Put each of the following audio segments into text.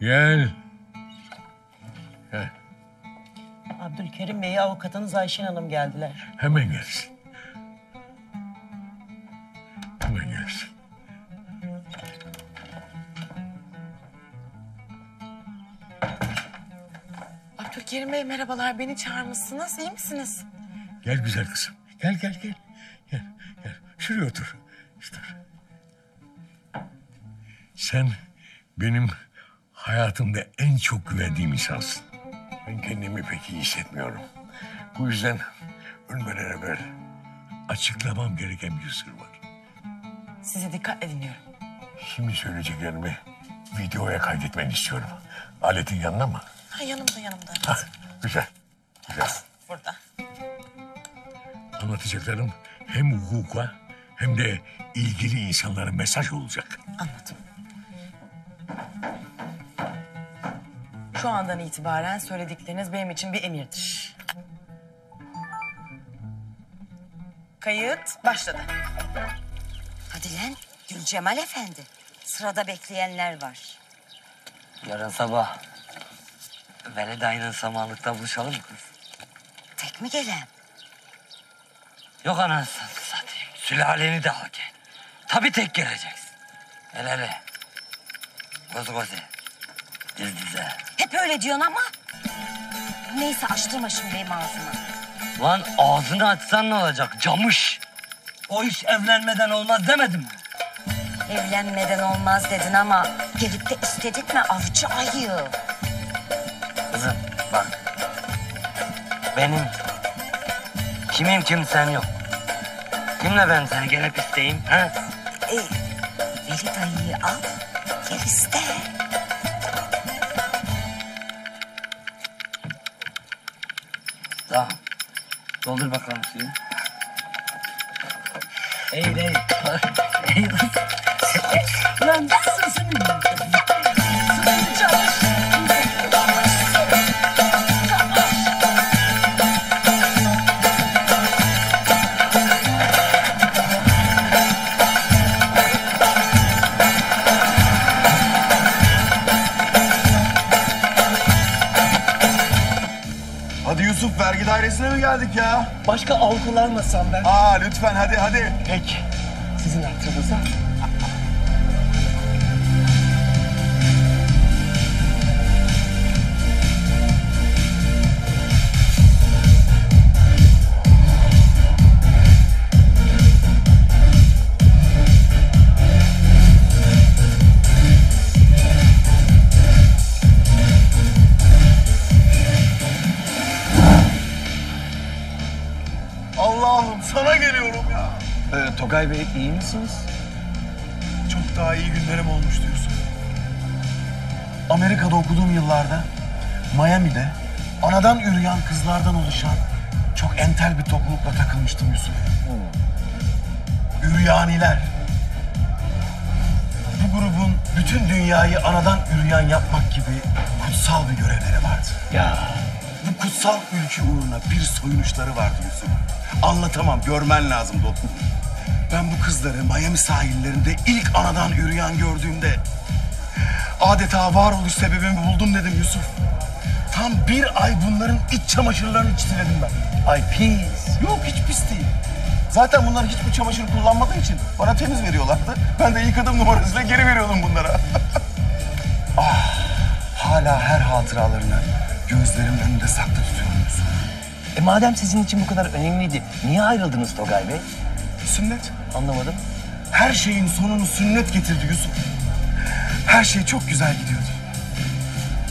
Gel. Gel. Abdülkerim Bey'e avukatınız Ayşen Hanım geldiler. Hemen gelsin. Hemen gelsin. Abdülkerim Bey merhabalar. Beni çağırmışsınız. İyi misiniz? Gel güzel kızım. Gel gel gel. Gel gel. Şuraya otur. Otur. Sen benim hayatımda en çok güvendiğim insansın. Ben kendimi pek iyi hissetmiyorum. Bu yüzden ölmeden evvel açıklamam gereken bir sır var. Sizi dikkatle dinliyorum. Şimdi söyleyeceklerimi videoya kaydetmeni istiyorum. Aletin yanında mı? Ha, yanımda yanımda. Hah, güzel. Güzel. Burada. Anlatacaklarım hem hukuka hem de ilgili insanlara mesaj olacak. Anladım. Şu andan itibaren söyledikleriniz benim için bir emirdir. Kayıt başladı. Hadi lan Gülcemal Efendi. Sırada bekleyenler var. Yarın sabah Veledayı'nın samanlıkta buluşalım mı kız? Tek mi gelen? Yok anasını satayım. Sülaleni de al gel. Tabii tek geleceksin. El ele. Göz göze. Diz dize. Hep öyle diyorsun ama. Neyse açtırma şimdi benim ağzımı. Lan ağzını açsan ne olacak? Camış. O iş evlenmeden olmaz demedim mi? Evlenmeden olmaz dedin ama gelip de istedik mi avcı ayı? Kızım bak. Benim kimim kimsen yok. Kimle ben seni gelip isteyeyim ha? E, Veli dayıyı al, gel iste. Doldur bakalım suyu. Eğil eğil. Geldik ya? Başka algılanmasam ben. Aa lütfen hadi hadi. Peki. Togay Bey iyi misiniz? Çok daha iyi günlerim olmuştu Yusuf. Amerika'da okuduğum yıllarda Miami'de anadan üreyen kızlardan oluşan çok entel bir toplulukla takılmıştım Yusuf. Üryaniler. Bu grubun bütün dünyayı anadan üreyen yapmak gibi kutsal bir görevleri vardı. Ya Bu kutsal ülke uğruna bir soyunuşları vardı Yusuf. Anlatamam, görmen lazım dostum. Kızları Miami sahillerinde ilk anadan yürüyen gördüğümde... ...adeta varoluş sebebimi buldum dedim Yusuf. Tam bir ay bunların iç çamaşırlarını çitiledim ben. ay pis. Yok hiç pis değil. Zaten bunlar hiçbir çamaşır kullanmadığı için bana temiz veriyorlardı. Ben de yıkadım numarasıyla geri veriyordum bunlara. ah, hala her hatıralarını gözlerimin önünde saklı tutuyorum Yusuf. E madem sizin için bu kadar önemliydi, niye ayrıldınız Togay Bey? Sünnet. Anlamadım. Her şeyin sonunu sünnet getirdi Yusuf. Her şey çok güzel gidiyordu.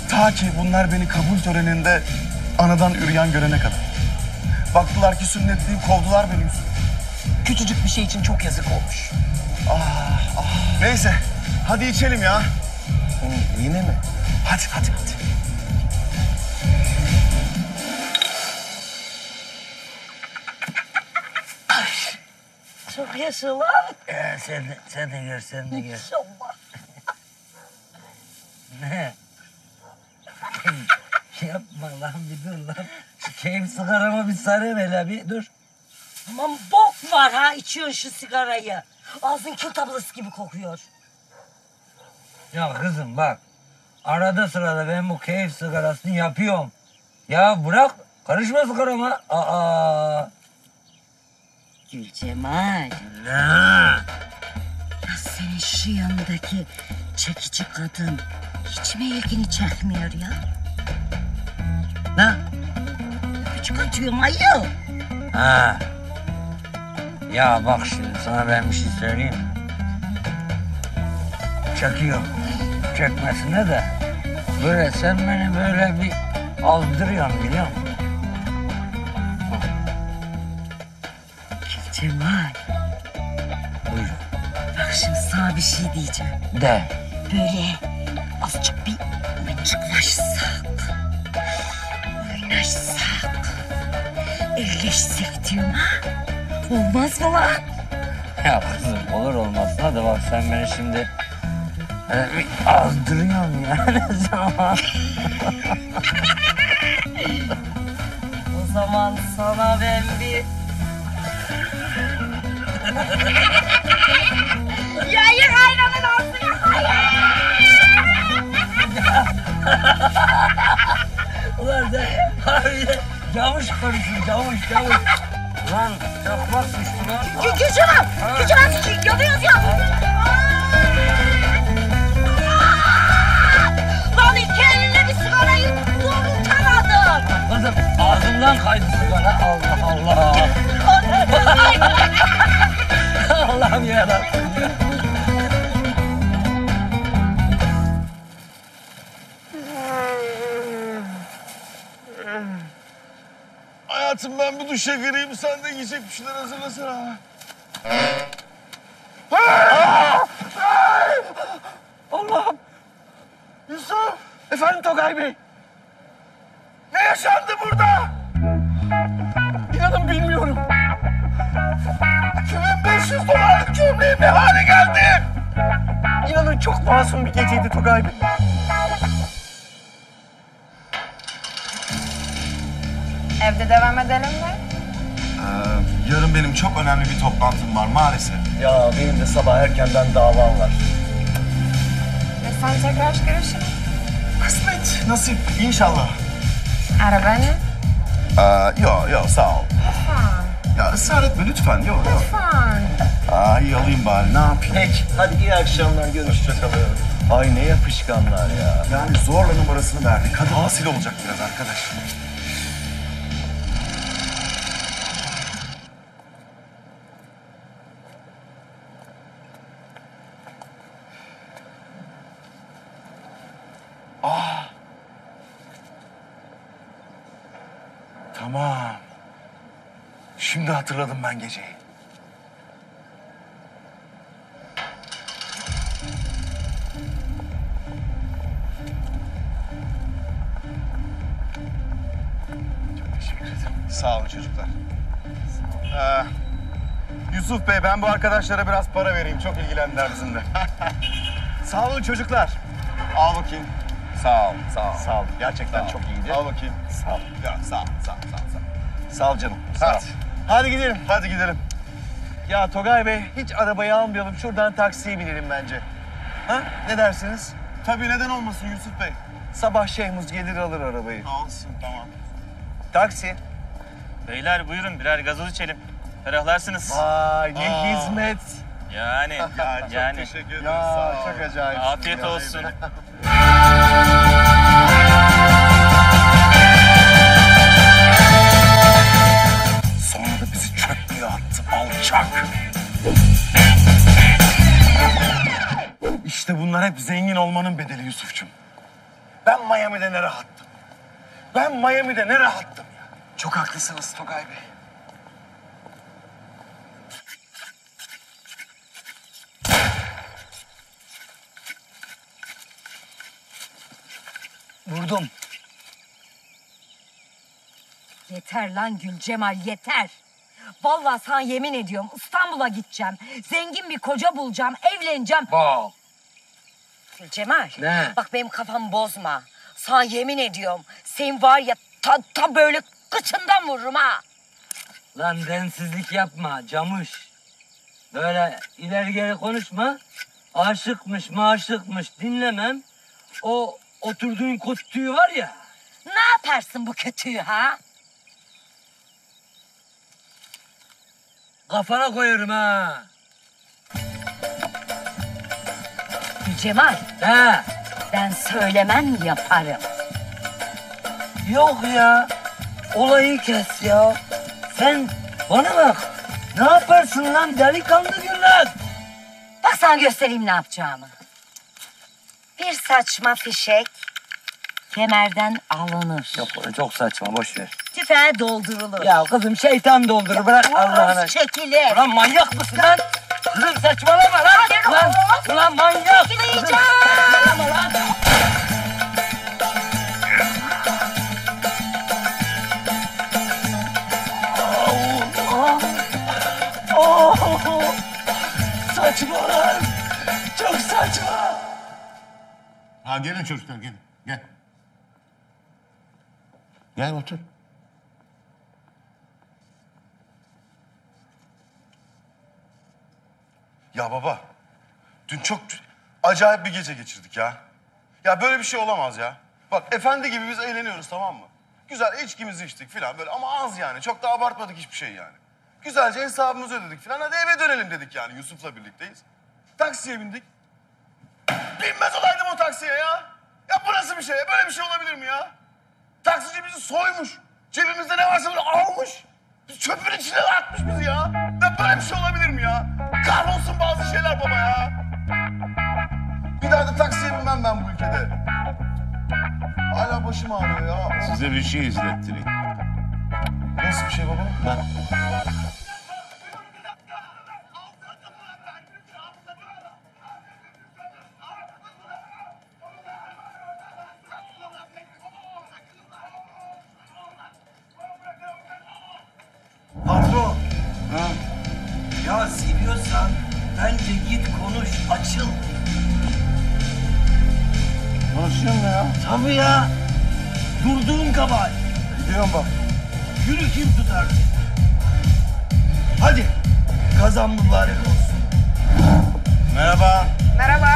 Ta ki bunlar beni kabul töreninde anadan üreyen görene kadar. Baktılar ki sünnetliyim, kovdular beni Yusuf. Küçücük bir şey için çok yazık olmuş. Neyse, hadi içelim ya. Hı, yine mi? Hadi, hadi, hadi. Yaşa lan. Ee, sen de, sen de gör, sen de gör. İnşallah. Ne? Yapma lan bir dur lan. Keyif sigaramı bir sarayım hele bir dur. Aman bok var ha içiyorsun şu sigarayı. Ağzın kül tablası gibi kokuyor. Ya kızım bak. Arada sırada ben bu keyif sigarasını yapıyorum. Ya bırak. Karışma sigarama. Aa. Gülcemal. Ne? Ya senin şu yanındaki çekici kadın hiç mi ilgini çekmiyor ya? Ne? Küçük atıyorum ayı. Ha. Ya bak şimdi sana ben bir şey söyleyeyim. mi? Çekiyor. Çekmesine de böyle sen beni böyle bir azdırıyorsun biliyor musun? Bir şey diyeceğim. De. Böyle azıcık bir mıncıklaşsak. Oynaşsak. Elleşsek diyorum ha. Olmaz mı lan? Ya kızım olur olmazsa da bak sen beni şimdi bir azdırıyorsun yani zaman. O zaman sana ben bir... Ayranın ağzına Ulan sen harbiden camış karısın camış camış. Ulan çakmakmış ulan. Gücüm al. Gücüm al. Yanıyoruz ya. Lan iki elinle bir sigarayı doğrultamadım. Kızım ağzımdan kaydı sigara. Allah Allah. Allah'ım yarabbim. Hayatım ben bir duşa gireyim. Sen de yiyecek bir şeyler hazırlasana. Allah'ım. Yusuf. Efendim Togay Bey. Ne yaşandı burada? İnanın bilmiyorum. 2500 dolarlık gömleğim ne hale geldi? İnanın çok masum bir geceydi Togay Bey. Evde devam edelim mi? Ee, yarın benim çok önemli bir toplantım var maalesef. Ya benim de sabah erkenden davam var. Ve sen tekrar görüşelim. Kısmet, nasip inşallah. Araba ne? Ee, yo yo sağ ol. Lütfen. Ya ısrar etme lütfen. Yo yo. Lütfen. Aa iyi alayım bari ne yapayım? Peki hadi iyi akşamlar görüşürüz. Ay ne yapışkanlar ya. Yani zorla numarasını verdi. Kadın asil olacak biraz arkadaş. Ah. Tamam. Şimdi hatırladım ben geceyi. Çok teşekkür ederim. Sağ olun çocuklar. Ee, Yusuf Bey ben bu arkadaşlara biraz para vereyim. Çok ilgilendiler bizimle. sağ olun çocuklar. Al bakayım. Sağ ol, sağ ol. Sağ ol. Gerçekten Sağ ol. çok iyiydi. Al bakayım. Sağ ol. Ya, sağ ol, sağ ol, sağ ol. Sağ ol. Sağ ol canım. Sağ ol. Hadi. Gidelim. Hadi gidelim. Ya Togay Bey hiç arabayı almayalım. Şuradan taksiye binelim bence. Ha? Ne dersiniz? Tabii neden olmasın Yusuf Bey? Sabah Şehmuz gelir alır arabayı. Olsun, tamam. Taksi. Beyler buyurun birer gazoz içelim. Ferahlarsınız. Vay ne Aa. hizmet. Yani Ya çok yani. teşekkür ederim. Ya sağ ol. çok acayip. Afiyet olsun. İşte bunlar hep zengin olmanın bedeli Yusuf'cum. Ben Miami'de ne rahattım. Ben Miami'de ne rahattım ya. Çok haklısınız Togay Bey. Vurdum. Yeter lan Gülcemal yeter. Vallahi sana yemin ediyorum İstanbul'a gideceğim. Zengin bir koca bulacağım, evleneceğim. Bak. Gülcemal. Ne? Bak benim kafamı bozma. Sana yemin ediyorum. Sen var ya ta, ta böyle kıçından vururum ha. Lan densizlik yapma camış. Böyle ileri geri konuşma. aşıkmış maşıkmış dinlemem. O oturduğun kutuyu var ya. Ne yaparsın bu kötüyü ha? Kafana koyarım ha. Cemal He. ben söylemem yaparım. Yok ya. Olayı kes ya. Sen bana bak. Ne yaparsın lan delikanlı günler? Bak sana göstereyim ne yapacağımı. Bir saçma fişek kemerden alınır. Yok çok saçma boş ver. Tüfeğe doldurulur. Ya kızım şeytan doldurur bırak Allah'ına. Ağız çekilir. Ulan manyak mısın lan? Kızım saçmalama lan. Hadi Ulan, oğlum. ulan manyak. Kızım, saçmalama lan. Saçma lan. Çok saçma. Ha gelin çocuklar gelin. Gel. Gel otur. Ya baba, dün çok acayip bir gece geçirdik ya. Ya böyle bir şey olamaz ya. Bak efendi gibi biz eğleniyoruz tamam mı? Güzel içkimizi içtik filan böyle ama az yani. Çok da abartmadık hiçbir şey yani. Güzelce hesabımızı ödedik filan. Hadi eve dönelim dedik yani Yusuf'la birlikteyiz. Taksiye bindik. Binmez olaydım o taksiye ya. Ya bu nasıl bir şey? Böyle bir şey olabilir mi ya? Taksici bizi soymuş. Cebimizde ne varsa böyle almış. Çöpün içine atmış bizi ya. Ya böyle bir şey olabilir mi ya? Kahrolsun bazı şeyler baba ya. Bir daha da taksiye binmem ben bu ülkede. Hala başım ağrıyor ya. Size bir şey izlettireyim. Nasıl bir şey baba? Ben... bence git konuş, açıl. Konuşuyorum ya. Tabii ya. Durduğun kabahat. Gidiyorum bak. Yürü kim tutar seni? Hadi. Kazan mübarek olsun. Merhaba. Gel.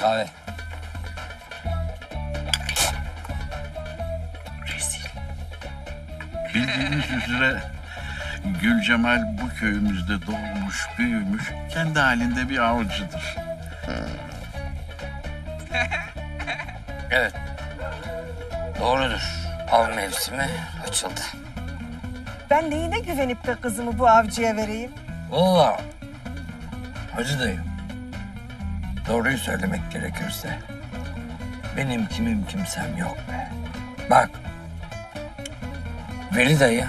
Kahve. Bildiğiniz üzere Gül Cemal bu köyümüzde doğmuş, büyümüş, kendi halinde bir avcıdır. Evet. Doğrudur. Av mevsimi açıldı. Ben neyine güvenip de kızımı bu avcıya vereyim? Vallahi Hacı dayı. Doğruyu söylemek gerekirse Benim kimim kimsem yok be. Bak. Veli dayı.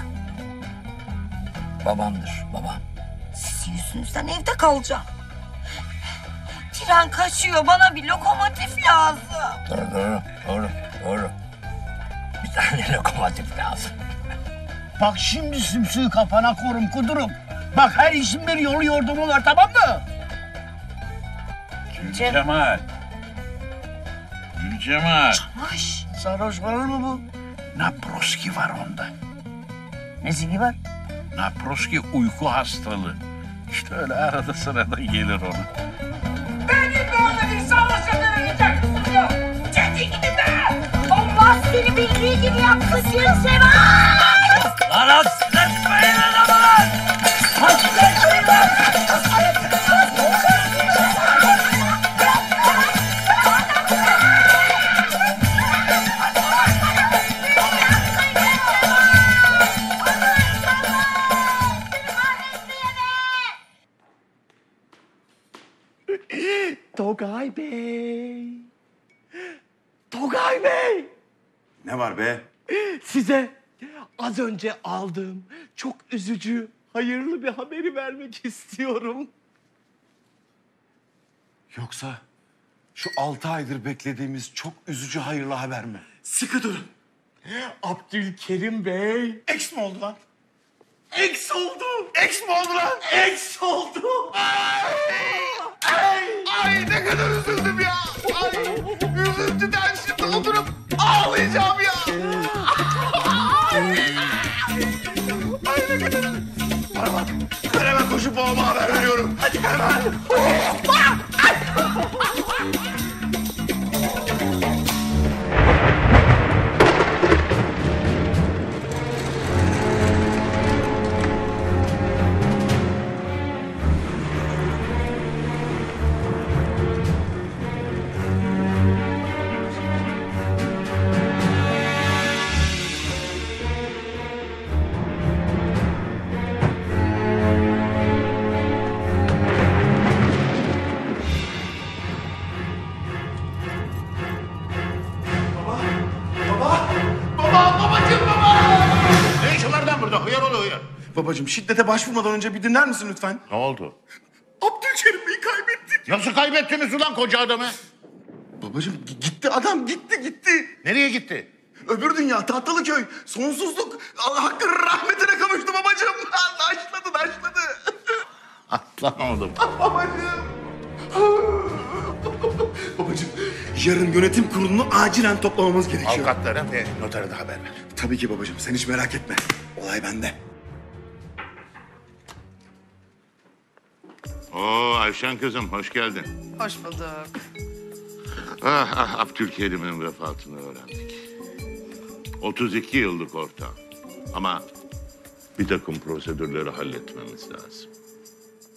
Babamdır babam. Sizin yüzünüzden evde kalacağım. Tren kaçıyor bana bir lokomotif lazım. Doğru doğru doğru doğru. Bir tane lokomotif lazım. Bak şimdi sümsüğü kafana korum kudurum. Bak her işin bir yolu yordamı var tamam mı? Gülcemal. Gülcemal. Maş. Sarhoş var mı bu? Naproski var onda. Nesi var? Naproski uyku hastalığı. İşte öyle arada sırada gelir ona. Allah seni bildiği gibi yapsın Seval. Lan hasretmeyin adamı! Hasretmeyin lan! Az önce aldığım çok üzücü, hayırlı bir haberi vermek istiyorum. Yoksa şu altı aydır beklediğimiz çok üzücü hayırlı haber mi? Sıkı durun. Abdülkerim Bey. Eks mi oldu lan? Eks oldu. Eks mi oldu lan? Eks oldu. Ay, ay, ay ne kadar üzüldüm ya. Ay, üzüntüden şimdi oturup ağlayacağım ya. Ay. Bana bak. Ben hemen koşup babama haber veriyorum. Hadi hemen. Baba, Babacığım şiddete başvurmadan önce bir dinler misin lütfen? Ne oldu? Abdülkerim Bey'i kaybettik. Nasıl kaybettiniz ulan koca adamı? Babacığım gi- gitti adam gitti gitti. Nereye gitti? Öbür dünya Tahtalıköy sonsuzluk Allah hakkın rahmetine kavuştu babacığım. Naşladı naşladı. Atlamadım. babacığım. babacığım yarın yönetim kurulunu acilen toplamamız gerekiyor. Avukatlara ve notere de haber ver. Tabii ki babacığım sen hiç merak etme. Olay bende. Oo Ayşen kızım hoş geldin. Hoş bulduk. Ah, ah Abdülkerim'in vefatını öğrendik. 32 yıllık ortağım. Ama bir takım prosedürleri halletmemiz lazım.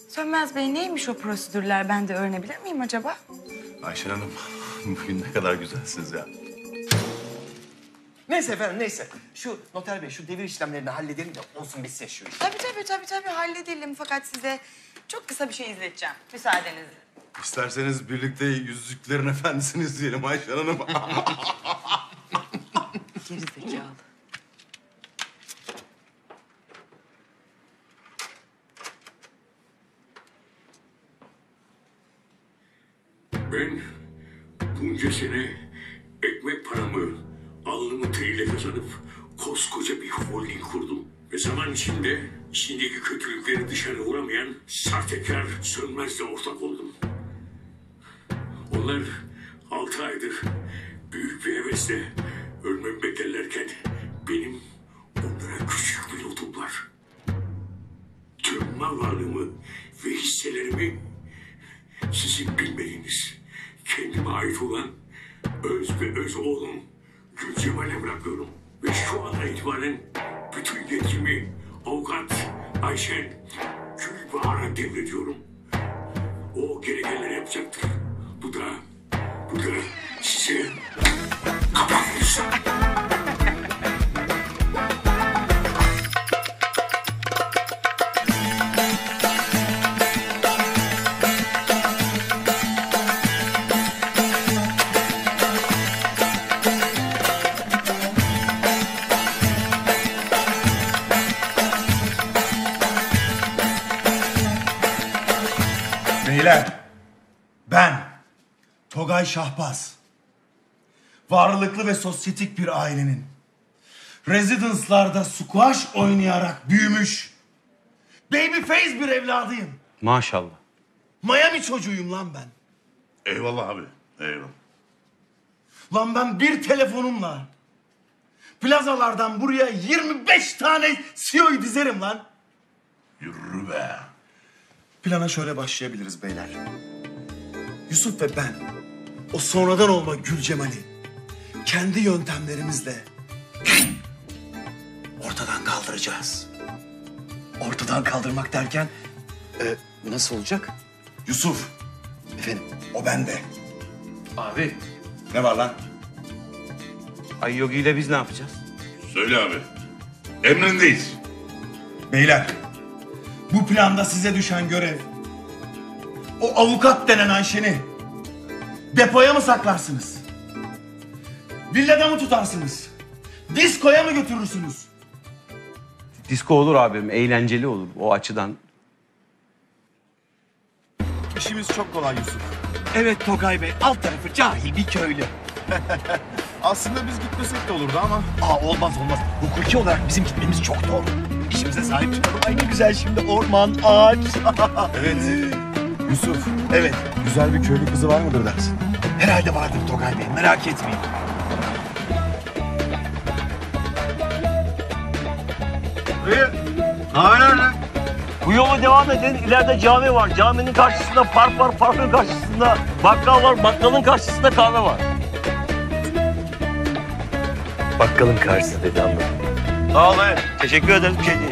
Sönmez Bey neymiş o prosedürler ben de öğrenebilir miyim acaba? Ayşen Hanım bugün ne kadar güzelsiniz ya. Neyse efendim neyse. Şu noter bey şu devir işlemlerini halledelim de olsun bitsin şu iş. Tabii tabii tabii tabii halledelim fakat size çok kısa bir şey izleteceğim müsaadenizle. İsterseniz birlikte yüzüklerin efendisiniz diyelim Ayşen Hanım. Geri zekalı. Ben bunca sene ekmek paramı alnımın teriyle kazanıp koskoca bir holding kurdum. Ve zaman içinde içindeki kötülükleri dışarı vuramayan sahtekar sönmezle ortak oldum. Onlar altı aydır büyük bir hevesle ölmemi beklerlerken benim onlara küçük bir notum var. Tüm mal varlığımı ve hisselerimi sizin bilmediğiniz, kendime ait olan öz ve öz oğlum Gülcemal'e bırakıyorum. Ve şu andan itibaren bütün yetkimi avukat Ayşen Gülbahar'a devrediyorum. O gerekenleri yapacaktır. Bu da, bu da size kapanmış. Beyler, ben Togay Şahbaz. Varlıklı ve sosyetik bir ailenin rezidanslarda squash oynayarak büyümüş babyface bir evladıyım. Maşallah. Miami çocuğuyum lan ben. Eyvallah abi. Eyvallah. Lan ben bir telefonumla plazalardan buraya 25 tane CEO'yu dizerim lan. Yürü be. Plana şöyle başlayabiliriz beyler. Yusuf ve ben o sonradan olma Gül Cemal'i kendi yöntemlerimizle ortadan kaldıracağız. Ortadan kaldırmak derken e, nasıl olacak? Yusuf, Efendim? o bende. Abi, Ne var lan? Ay Yogi ile biz ne yapacağız? Söyle abi. Emrindeyiz. Beyler, bu planda size düşen görev o avukat denen Ayşen'i depoya mı saklarsınız? Villada mı tutarsınız? Diskoya mı götürürsünüz? Disko olur abim, eğlenceli olur o açıdan. İşimiz çok kolay Yusuf. Evet Togay Bey, alt tarafı cahil bir köylü. Aslında biz gitmesek de olurdu ama Aa olmaz olmaz. Hukuki olarak bizim gitmemiz çok doğru. İşimize sahip çıkalım. Ay ne güzel şimdi orman, ağaç. Evet. Yusuf. Evet. Güzel bir köylü kızı var mıdır dersin? Herhalde vardır Togay Bey, merak etmeyin. Bu yola devam edin. İleride cami var. Caminin karşısında park var. Parkın karşısında bakkal var. Bakkalın karşısında kahve var. Bakkalın karşısı dedi anladım. Sağ ol. evet. Teşekkür ederim. Bir şey değil.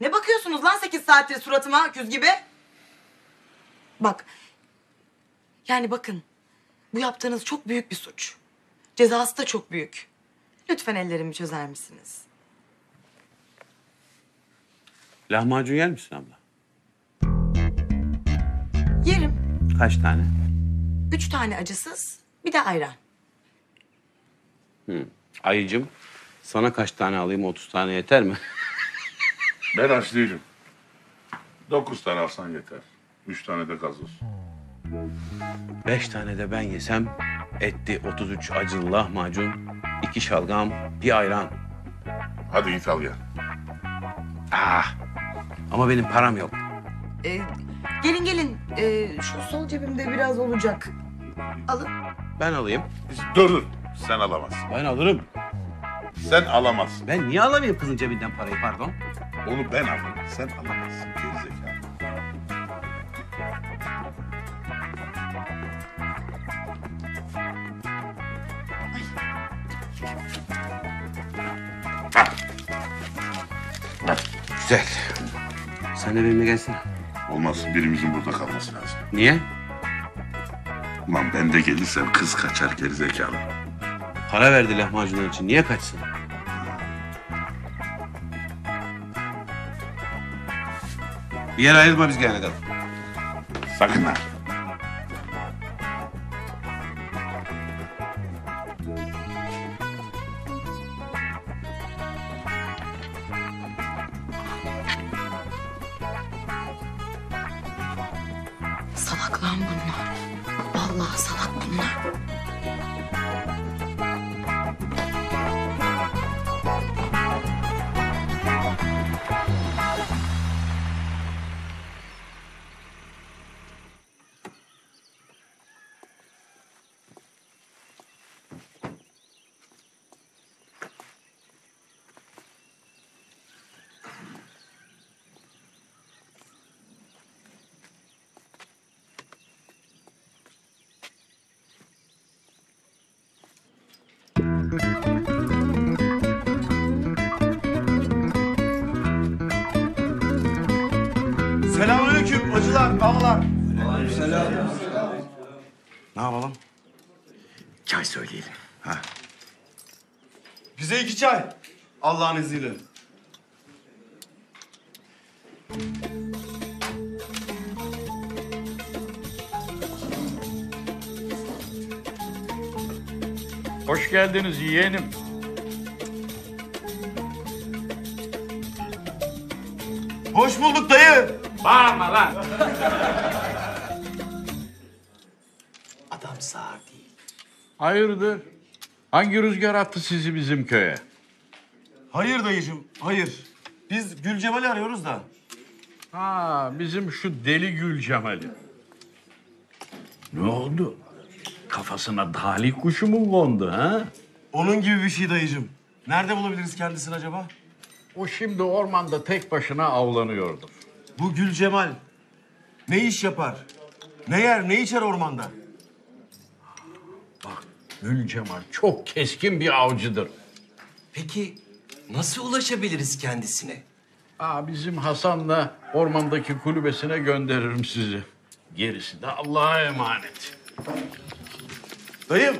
Ne bakıyorsunuz lan 8 saattir suratıma öküz gibi? Bak. Yani bakın. Bu yaptığınız çok büyük bir suç. Cezası da çok büyük. Lütfen ellerimi çözer misiniz? Lahmacun yer misin abla? Yerim. Kaç tane? Üç tane acısız, bir de ayran. Hı. Ayıcım, sana kaç tane alayım? 30 tane yeter mi? Ben aç değilim. Dokuz tane alsan yeter. Üç tane de gazoz. 5 tane de ben yesem etti 33 acılı lahmacun, iki şalgam, bir ayran. Hadi git al gel. Ah! Ama benim param yok. Ee, gelin gelin. Ee, şu sol cebimde biraz olacak. Alın. Ben alayım. Dur dur. Sen alamazsın. Ben alırım. Sen alamazsın. Ben niye alamayayım kızın cebinden parayı pardon? Onu ben alırım. Sen alamazsın. Gerizekalı. Güzel. Sen de benimle gelsene. Olmaz. Birimizin burada kalması lazım. Niye? Ulan ben de gelirsem kız kaçar gerizekalı. Para verdi lahmacunlar için. Niye kaçsın? Bir yer ayırma biz gelene kadar. Sakın ha. Lan bunlar. Vallahi salak bunlar. iki ay. Allah'ın izniyle. Hoş geldiniz yeğenim. Hoş bulduk dayı. Bağırma lan. Adam sağır değil. Hayırdır? Hangi rüzgar attı sizi bizim köye? Hayır dayıcım, hayır. Biz Gül Cemal'i arıyoruz da. Ha, bizim şu deli Gül Cemal'i. Ne oldu? Kafasına talih kuşu mu kondu ha? Onun gibi bir şey dayıcım. Nerede bulabiliriz kendisini acaba? O şimdi ormanda tek başına avlanıyordur. Bu Gül Cemal ne iş yapar? Ne yer, ne içer ormanda? Gül Cemal çok keskin bir avcıdır. Peki nasıl ulaşabiliriz kendisine? Aa, bizim Hasan'la ormandaki kulübesine gönderirim sizi. Gerisi de Allah'a emanet. Dayım,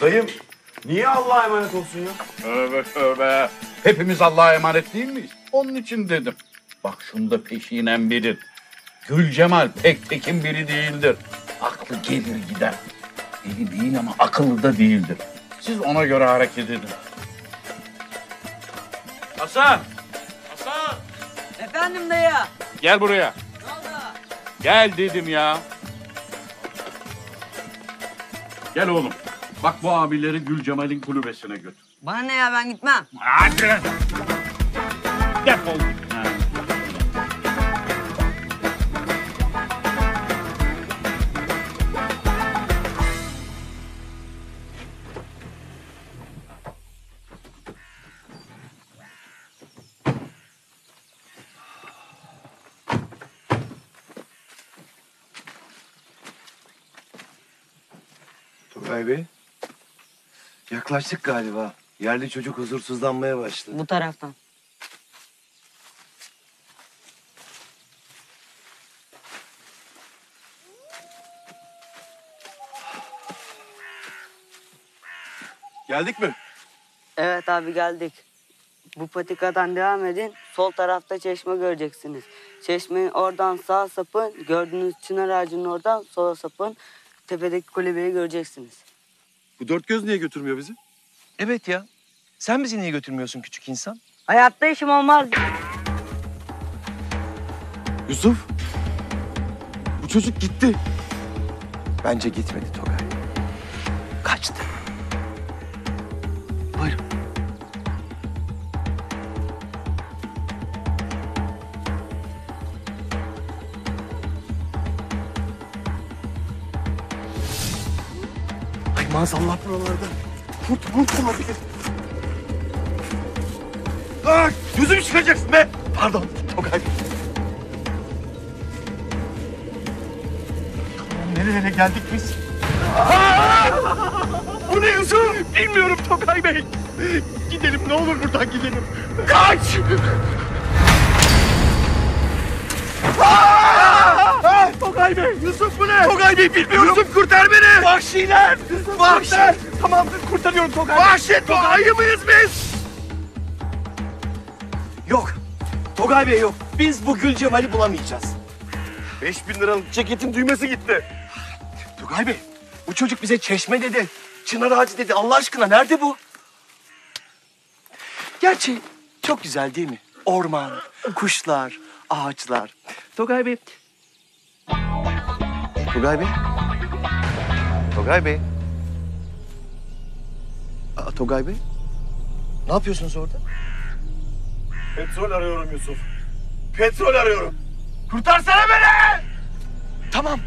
dayım niye Allah'a emanet olsun ya? Tövbe tövbe. Hepimiz Allah'a emanet değil miyiz? Onun için dedim. Bak şunu da peşinen bilin. Gül Cemal pek tekin biri değildir. Aklı gelir gider. Deli değil ama akıllı da değildir. Siz ona göre hareket edin. Hasan! Hasan! Efendim dayı. Gel buraya. Gel dedim ya. Gel oğlum. Bak bu abileri Gül Cemal'in kulübesine götür. Bana ne ya ben gitmem. Hadi. Defol. Yaklaştık galiba. Yerli çocuk huzursuzlanmaya başladı. Bu taraftan. Geldik mi? Evet abi geldik. Bu patikadan devam edin. Sol tarafta çeşme göreceksiniz. Çeşmenin oradan sağa sapın. Gördüğünüz çınar ağacının oradan sola sapın. Tepedeki kulübeyi göreceksiniz. Bu dört göz niye götürmüyor bizi? Evet ya. Sen bizi niye götürmüyorsun küçük insan? Hayatta işim olmaz. Yusuf. Bu çocuk gitti. Bence gitmedi Togay. Kaçtı. Maazallah buralarda. Kurt kurt olabilir. Aa, yüzümü çıkaracaksın be. Pardon Togay. Nerelere geldik biz? Bu ne Yusuf? Bilmiyorum Tokay Bey. Gidelim ne olur buradan gidelim. Kaç! Aa! Tokay Bey, Yusuf bu ne? Tokay Bey bilmiyorum. Yusuf kurtar beni. Vahşiler. Yusuf Vahşi. Tamam kurtarıyorum Tokay Bey. Vahşi ayı mıyız biz? Yok. Togay Bey yok. Biz bu Gül Cemal'i bulamayacağız. 5000 liralık ceketin düğmesi gitti. Tugay Bey, bu çocuk bize çeşme dedi. Çınar ağacı dedi. Allah aşkına nerede bu? Gerçi çok güzel değil mi? Orman, kuşlar, ağaçlar. Tugay Bey. Tugay Bey. Tugay Bey. Aa, Tugay Bey. Ne yapıyorsunuz orada? Petrol arıyorum Yusuf. Petrol arıyorum. Kurtarsana beni! Tamam,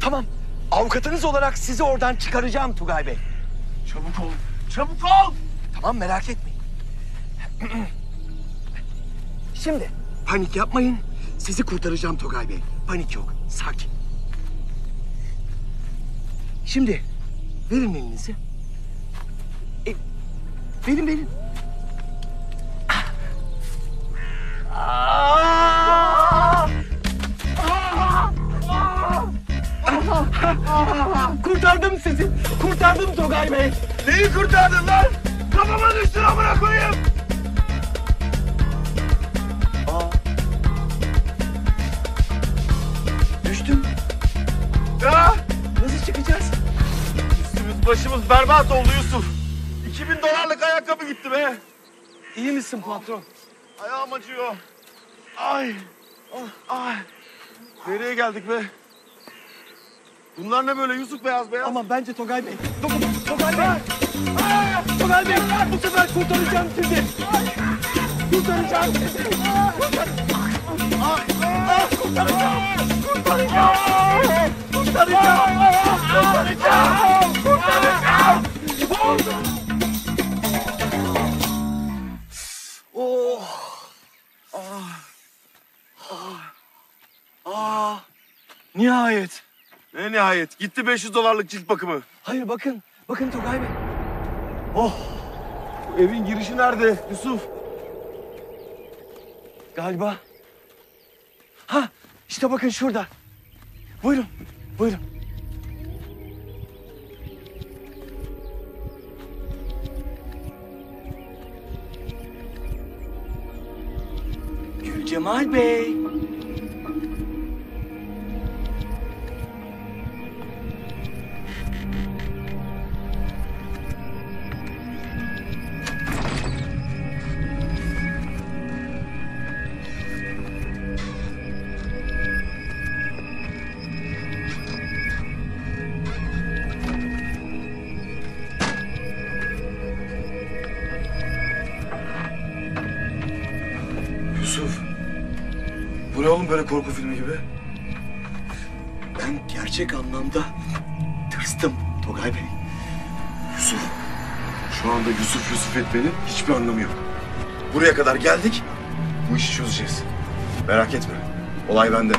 tamam. Avukatınız olarak sizi oradan çıkaracağım Tugay Bey. Çabuk ol, çabuk ol! Tamam merak etmeyin. Şimdi panik yapmayın. Sizi kurtaracağım Tugay Bey. Panik yok, sakin. Şimdi verin elinizi. E, verin verin. Kurtardım sizi. Kurtardım Togay Bey. Neyi kurtardın lan? Kafama düştün amına koyayım. Aa. Düştüm. Ya çıkacağız? Üstümüz başımız berbat oldu Yusuf. 2000 dolarlık ayakkabı gitti be. İyi misin patron? Ayağım acıyor. Ay. Ay. Nereye geldik be? Bunlar ne böyle Yusuf beyaz beyaz? Ama bence Togay Bey. Togay Bey. Togay Bey bu sefer kurtaracağım sizi. Kurtaracağım sizi. Kurtar- Ah, ah, Kurtaracağım. Kurtaracağım. Kurtaracağım. Kurtaracağım. Kurtaracağım. Oh. Ah. Ah. Ah. Nihayet. Ne nihayet? Gitti 500 dolarlık cilt bakımı. Hayır bakın. Bakın Togay Bey. Oh. Bu evin girişi nerede Yusuf? Galiba. Ha işte bakın şurada. Buyurun. Buyurun. Gülcemal Bey. Hiçbir anlamı yok. Buraya kadar geldik. Bu işi çözeceğiz. Merak etme. Olay bende.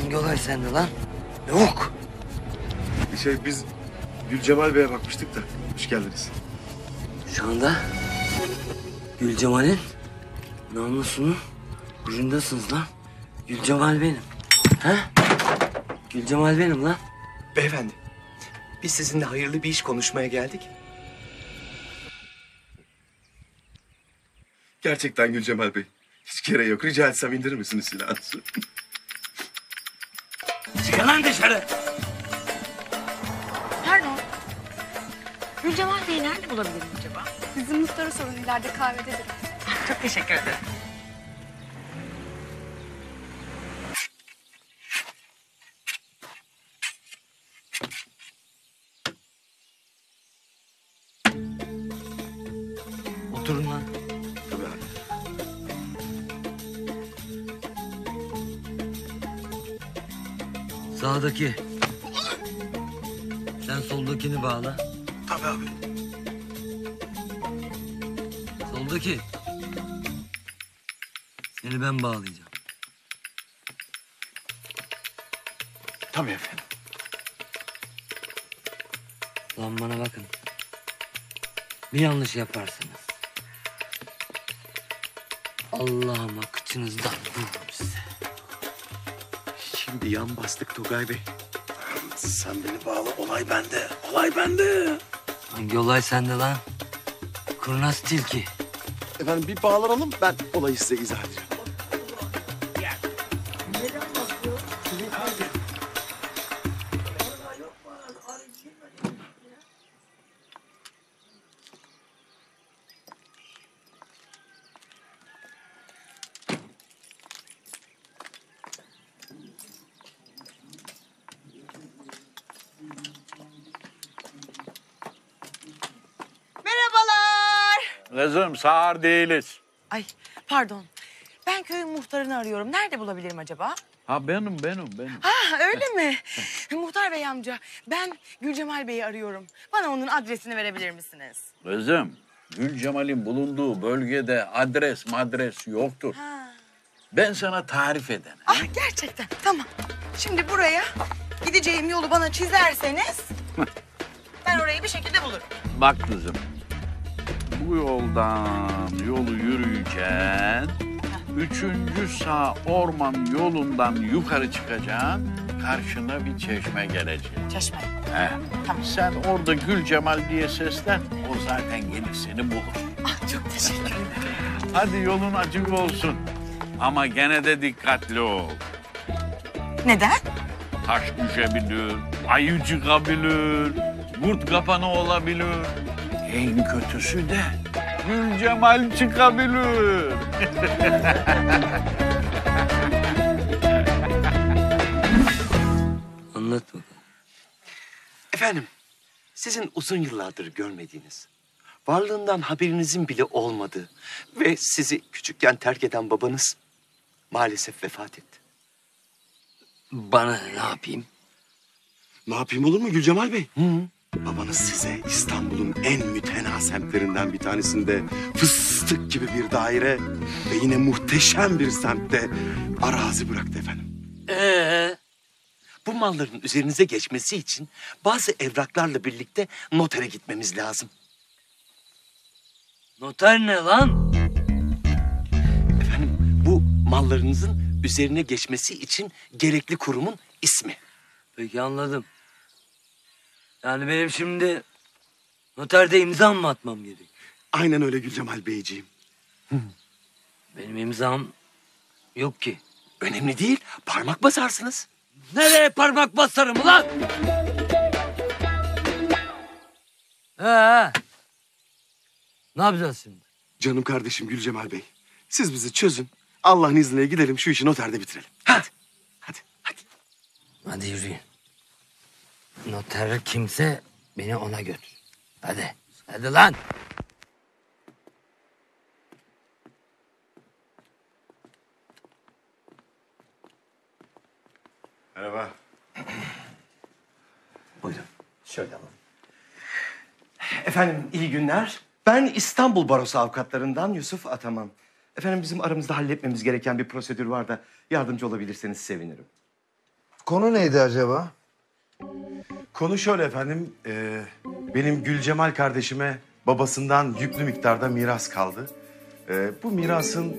Hangi olay sende lan? Yok. Şey biz Gülcemal Bey'e bakmıştık da. Hoş geldiniz. Şu anda Gülcemal'in namusunu ucundasınız lan. Gülcemal benim. He? Gülcemal benim lan. Beyefendi, biz sizinle hayırlı bir iş konuşmaya geldik. Gerçekten Gülcemal Bey. Hiç gereği yok. Rica etsem indirir misiniz silahınızı? Çıkın lan dışarı. Pardon. Gülcemal Bey'i nerede bulabilirim acaba? Bizim muhtarı sorun ileride kahvededir. Çok teşekkür ederim. Sağdaki. Sen soldakini bağla. Tabii abi. Soldaki. Seni ben bağlayacağım. Tabii efendim. Lan bana bakın. Bir yanlış yaparsınız. Allah'ıma kıçınızdan vururum size. Şimdi yan bastık Tugay Bey. Sen beni bağla. Olay bende. Olay bende. Hangi olay sende lan? Kurnaz tilki. Efendim bir bağlanalım. Ben olayı size izah edeceğim. Sağır değiliz. Ay pardon. Ben köyün muhtarını arıyorum. Nerede bulabilirim acaba? Ha benim benim benim. Ha öyle mi? Muhtar Bey amca ben Gülcemal Bey'i arıyorum. Bana onun adresini verebilir misiniz? Kızım Gül Cemal'in bulunduğu bölgede adres madres yoktur. Ben sana tarif eden. Ah gerçekten tamam. Şimdi buraya gideceğim yolu bana çizerseniz ben orayı bir şekilde bulurum. Bak kızım. Bu yoldan yolu yürürken Üçüncü sağ orman yolundan yukarı çıkacaksın. Karşına bir çeşme gelecek. Çeşme. He. Sen orada Gül Cemal diye seslen. O zaten gelir seni bulur. Ah çok teşekkür ederim. Hadi yolun açık olsun. Ama gene de dikkatli ol. Neden? Taş düşebilir, ayı çıkabilir, kurt kapanı olabilir. En kötüsü de Gül Cemal çıkabilir. Anlat bakalım. Efendim, sizin uzun yıllardır görmediğiniz, varlığından haberinizin bile olmadığı ve sizi küçükken terk eden babanız maalesef vefat etti. Bana ne yapayım? Ne yapayım olur mu Gülcemal Bey? Babanız size İstanbul'un en mütena semtlerinden bir tanesinde fıstık gibi bir daire ve yine muhteşem bir semtte arazi bıraktı efendim. Ee? Bu malların üzerinize geçmesi için bazı evraklarla birlikte notere gitmemiz lazım. Noter ne lan? Efendim bu mallarınızın üzerine geçmesi için gerekli kurumun ismi. Peki anladım. Yani benim şimdi noterde imza mı atmam gerek? Aynen öyle Gülcemal Beyciğim. Benim imzam yok ki. Önemli değil, parmak basarsınız. Nereye parmak basarım lan? He. Ne yapacağız şimdi? Canım kardeşim Gülcemal Bey. Siz bizi çözün. Allah'ın izniyle gidelim şu işi noterde bitirelim. Hadi. Hadi yürüyün. Noter kimse beni ona götür. Hadi. Hadi lan. Merhaba. Buyurun, şöyle alın. Efendim iyi günler. Ben İstanbul Barosu avukatlarından Yusuf Ataman. Efendim bizim aramızda halletmemiz gereken bir prosedür var da yardımcı olabilirseniz sevinirim. Konu neydi acaba? Konu şöyle efendim. e, benim Gülcemal kardeşime babasından yüklü miktarda miras kaldı. E, bu mirasın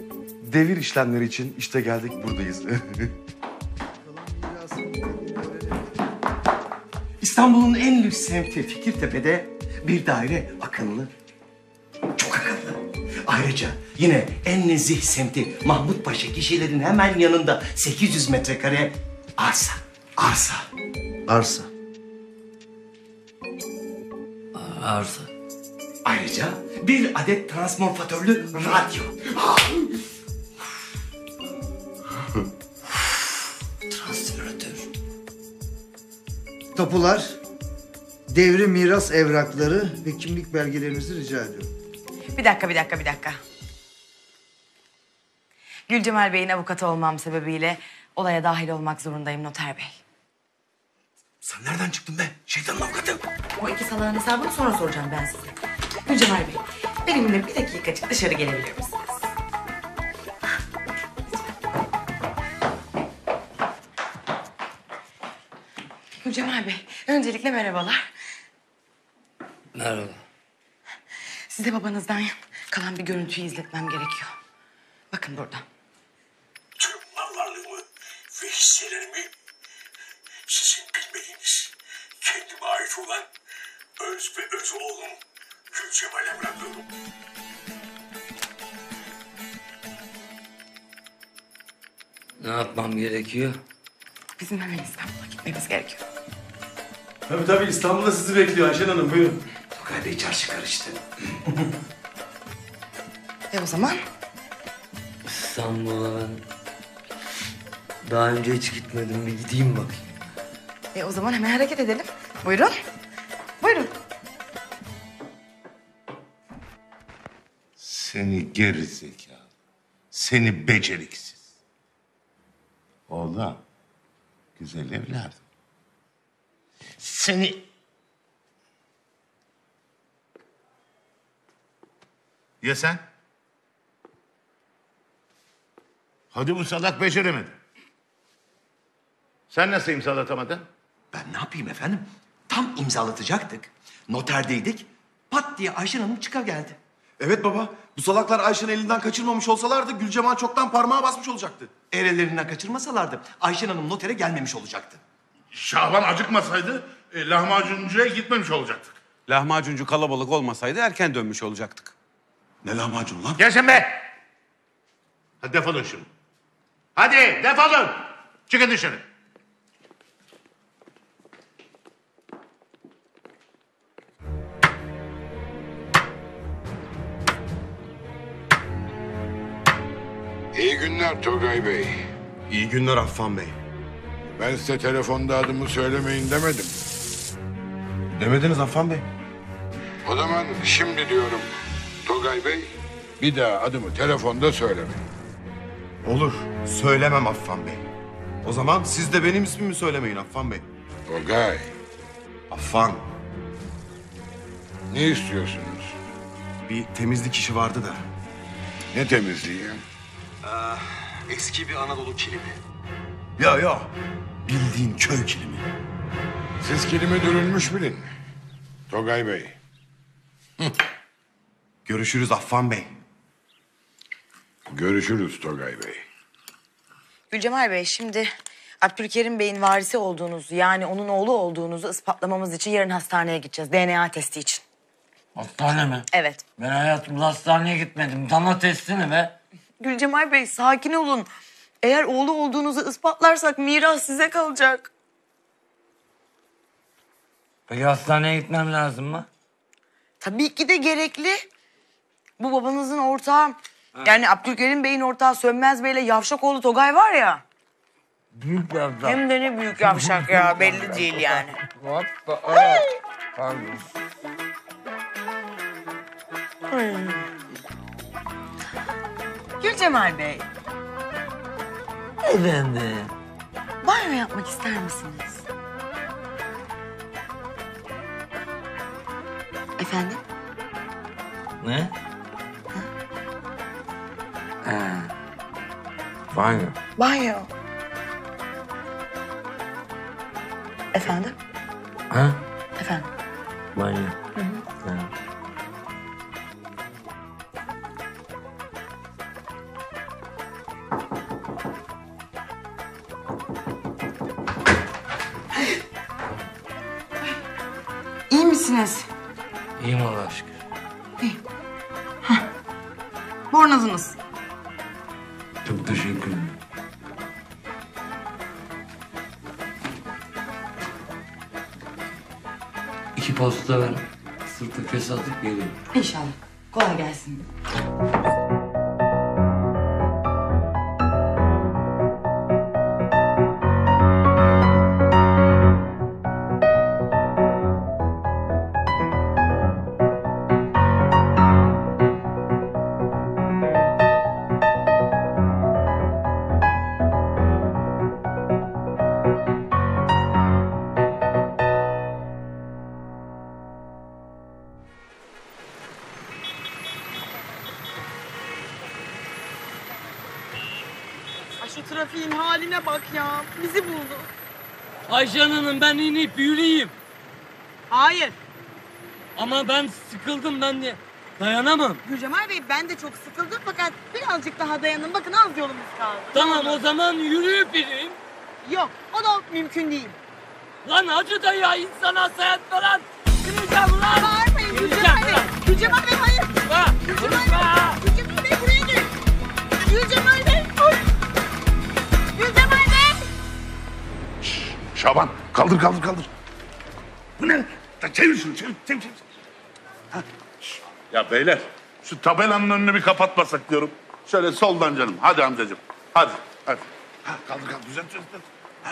devir işlemleri için işte geldik buradayız. İstanbul'un en lüks semti Fikirtepe'de bir daire akıllı. Çok akıllı. Ayrıca yine en nezih semti Mahmut Paşa kişilerin hemen yanında 800 metrekare arsa. Arsa. Arsa. Arsa. Ayrıca bir adet transmorfatörlü radyo. Transferatör. Tapular, devri miras evrakları ve kimlik belgelerinizi rica ediyorum. Bir dakika, bir dakika, bir dakika. Gülcemal Bey'in avukatı olmam sebebiyle olaya dahil olmak zorundayım Noter Bey. Sen nereden çıktın be? Şeytanın avukatı. O iki salağın hesabını sonra soracağım ben size. Gülcemal Bey, benimle bir dakikacık dışarı gelebilir misiniz? Gülcemal Bey, öncelikle merhabalar. Merhaba. Size babanızdan kalan bir görüntüyü izletmem gerekiyor. Bakın burada. Olan öz ve öz oğlum Gülcemal'e bırakıyorum. Ne yapmam gerekiyor? Bizim hemen İstanbul'a gitmemiz gerekiyor. tabii tabii İstanbul'da sizi bekliyor Ayşen Hanım buyurun. Tokay Bey çarşı karıştı. E o zaman İstanbul'a ben daha önce hiç gitmedim. Bir gideyim bakayım. E o zaman hemen hareket edelim. Buyurun. Buyurun. Seni geri zekalı. Seni beceriksiz. Oğlum. Güzel evladım. Seni... Ya sen? Hadi bu salak beceremedi. Sen nasıl imzalatamadın? Ben ne yapayım efendim? Tam imzalatacaktık. Noterdeydik. Pat diye Ayşen Hanım çıka geldi. Evet baba. Bu salaklar Ayşe'nin elinden kaçırmamış olsalardı Gülcemal çoktan parmağa basmış olacaktı. Eğer ellerinden kaçırmasalardı Ayşen Hanım notere gelmemiş olacaktı. Şaban acıkmasaydı e, lahmacuncuya gitmemiş olacaktık. Lahmacuncu kalabalık olmasaydı erken dönmüş olacaktık. Ne lahmacun lan? Gelsin be! Hadi defolun şimdi. Hadi defolun! Çıkın dışarı. İyi günler Togay Bey. İyi günler Affan Bey. Ben size telefonda adımı söylemeyin demedim. Demediniz Affan Bey. O zaman şimdi diyorum Togay Bey. Bir daha adımı telefonda söylemeyin. Olur. Söylemem Affan Bey. O zaman siz de benim ismimi söylemeyin Affan Bey. Togay. Affan. Ne istiyorsunuz? Bir temizlik işi vardı da. Ne temizliği? Eski bir Anadolu kilimi. Ya ya. Bildiğin köy kilimi. Siz kilimi dürülmüş bilin. Togay Bey. Görüşürüz Affan Bey. Görüşürüz Togay Bey. Gülcemal Bey şimdi Abdülkerim Bey'in varisi olduğunuzu yani onun oğlu olduğunuzu ispatlamamız için yarın hastaneye gideceğiz DNA testi için. Hastane mi? Evet. Ben hayatımda hastaneye gitmedim. Dana testi ne be? Gülcemal Bey sakin olun. Eğer oğlu olduğunuzu ispatlarsak miras size kalacak. Peki hastaneye gitmem lazım mı? Tabii ki de gerekli. Bu babanızın ortağı yani Abdülkerim Bey'in ortağı Sönmez Bey'le Yavşakoğlu Togay var ya. Büyük hasta. Hem de ne büyük yavşak ya belli değil yani. Hoppa. Pardon. Hmm. Gülcemal Bey, Efendim. banyo yapmak ister misiniz? Efendim? Ne? Ha. Banyo. Banyo. Efendim? Ha? Efendim? Banyo. Ha. Bornozunuz. Çok teşekkür ederim. İki posta ver. Sırtı kes atıp geliyorum. İnşallah. Haline bak ya. Bizi buldu. Ayşen Hanım ben inip yürüyeyim. Hayır. Ama ben sıkıldım ben de dayanamam. Gülcemal Bey ben de çok sıkıldım fakat birazcık daha dayanın. Bakın az yolumuz kaldı. Tamam o zaman yürüyüp ineyim. Yok o da mümkün değil. Lan acı da ya insana hayat falan. Yürüyeceğim lan. Bağırmayın Gülcemal Bey. Gülcemal Bey hayır. Gülcemal Bey. Şaban kaldır kaldır kaldır. Bu ne? Ta çevir şunu çevir çevir. çevir. Ha. Ya beyler şu tabelanın önünü bir kapatmasak diyorum. Şöyle soldan canım. Hadi amcacığım. Hadi hadi. Ha, kaldır kaldır düzelt düzelt. düzelt. Ha.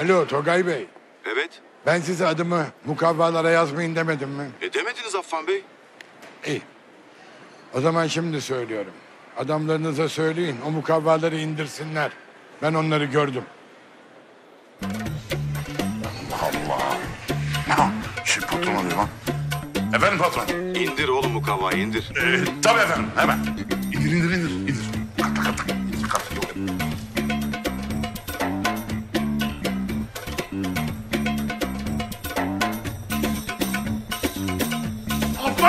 Alo Togay Bey. Evet. Ben size adımı mukavvalara yazmayın demedim mi? E demediniz Affan Bey. İyi. O zaman şimdi söylüyorum. Adamlarınıza söyleyin o mukavvaları indirsinler. Ben onları gördüm. Allah. Şu patron arıyor lan. Efendim patron. İndir oğlum bu kavayı indir. Ee, tabii efendim hemen. İndir indir indir.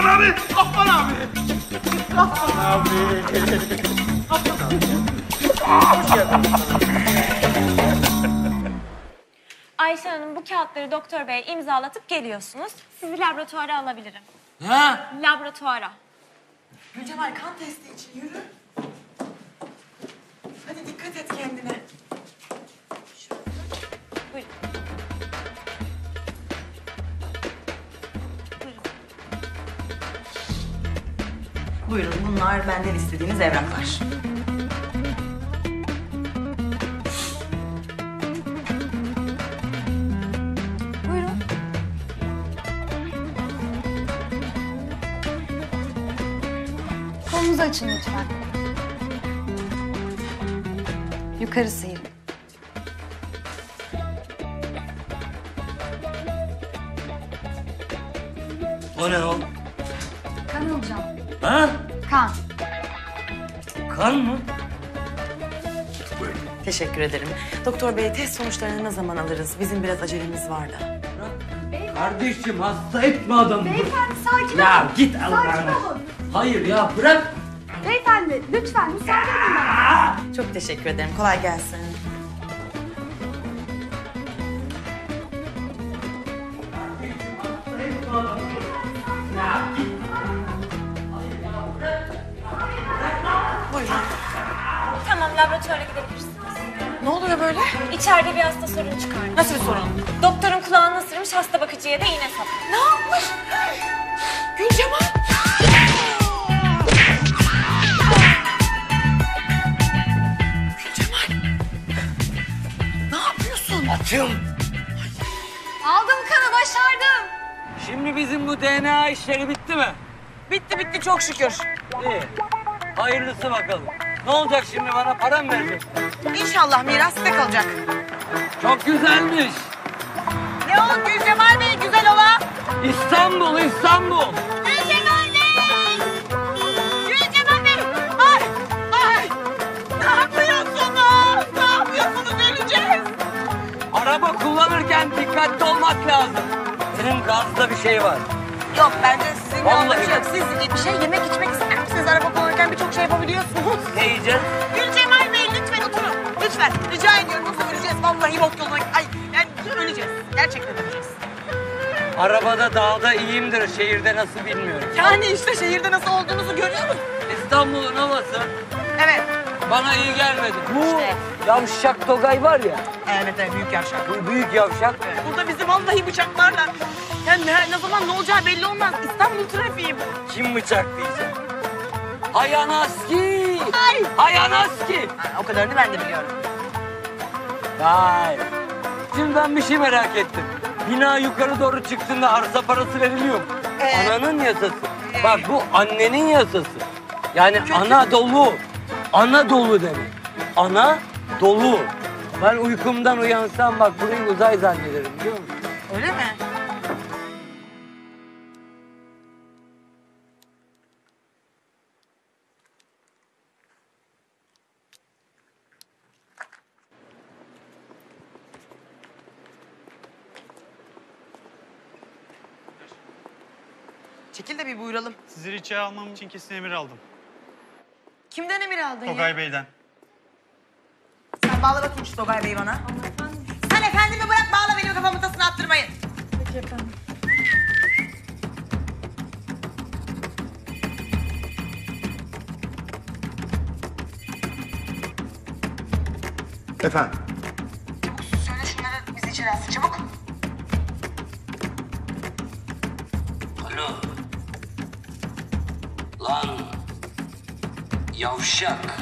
Affan abi! Affan abi! Affan abi! Ayşe Hanım bu kağıtları doktor beye imzalatıp geliyorsunuz. Sizi laboratuvara alabilirim. Ha? Laboratuvara. Gülcemal kan testi için yürü. Hadi dikkat et kendine. Buyurun. Buyurun bunlar benden istediğiniz evraklar. Buyurun. Kolunuzu açın lütfen. Yukarı sıyırın. O ne o? Teşekkür ederim. Doktor bey test sonuçlarını ne zaman alırız? Bizim biraz acelemiz var da. Kardeşim hasta etme adamı. Beyefendi sakin Ya olun. git Sakin Allah'ına. olun. Hayır ya bırak. Beyefendi lütfen müsaade edin bana. Çok teşekkür ederim. Kolay gelsin. Tamam laboratuvara gidebilirsiniz. İçeride bir hasta sorun çıkarmış. Nasıl bir sorun? Doktorun kulağını ısırmış hasta bakıcıya da iğne sapmış. Ne yapmış? Gülcemal. Gülcemal. Ne yapıyorsun? Atıyorum. Aldım kanı başardım. Şimdi bizim bu DNA işleri bitti mi? Bitti bitti çok şükür. İyi. Hayırlısı bakalım. Ne olacak şimdi bana para mı verecek? İnşallah miras size kalacak. Çok güzelmiş. Ne o Gülcemal Bey güzel ola? İstanbul, İstanbul. Gülcemal Bey! Gülcemal Bey! Ay! Ay! Ne yapıyorsunuz? Ne yapıyorsunuz? Öleceğiz. Araba kullanırken dikkatli olmak lazım. Senin gazda bir şey var. Yok bence sizin Vallahi yok. Siz bir şey yemek içmek ister misiniz? Araba kullanırken birçok şey yapabiliyorsunuz. Ne yiyeceğiz? Oturun. Lütfen rica ediyorum. Yoksa öleceğiz. Vallahi bok yoluna. Ay yani öleceğiz. Gerçekten öleceğiz. Arabada dağda iyiyimdir, şehirde nasıl bilmiyorum. Yani işte şehirde nasıl olduğunuzu görüyor musun? İstanbul'un havası Evet. bana iyi gelmedi. Bu yavşak Togay var ya. Evet evet büyük yavşak. Bu büyük yavşak. Burada bizi vallahi bıçaklarlar. Yani ne, ne zaman ne olacağı belli olmaz. İstanbul trafiği bu. Kim bıçaklayacak? Hayanaski! Ay! Hayanaski! O kadarını ben de biliyorum. Vay! Şimdi ben bir şey merak ettim. Bina yukarı doğru çıktığında arsa parası veriliyor mu? Ee, Ananın yasası. Bak bu annenin yasası. Yani Anadolu. Anadolu demek. Ana dolu. Ben uykumdan uyansam bak burayı uzay zannederim biliyor musun? Öyle mi? De bir buyuralım. Sizi içeri almam için kesin emir aldım. Kimden emir aldın ya? Togay Bey'den. Sen bağla bakayım şu Togay Bey'i bana. Sen efendimi bırak bağla benim kafamı tasını attırmayın. Peki efendim. Efendim? Söyle şunları bizi içeri alsın çabuk. Lan yavşak.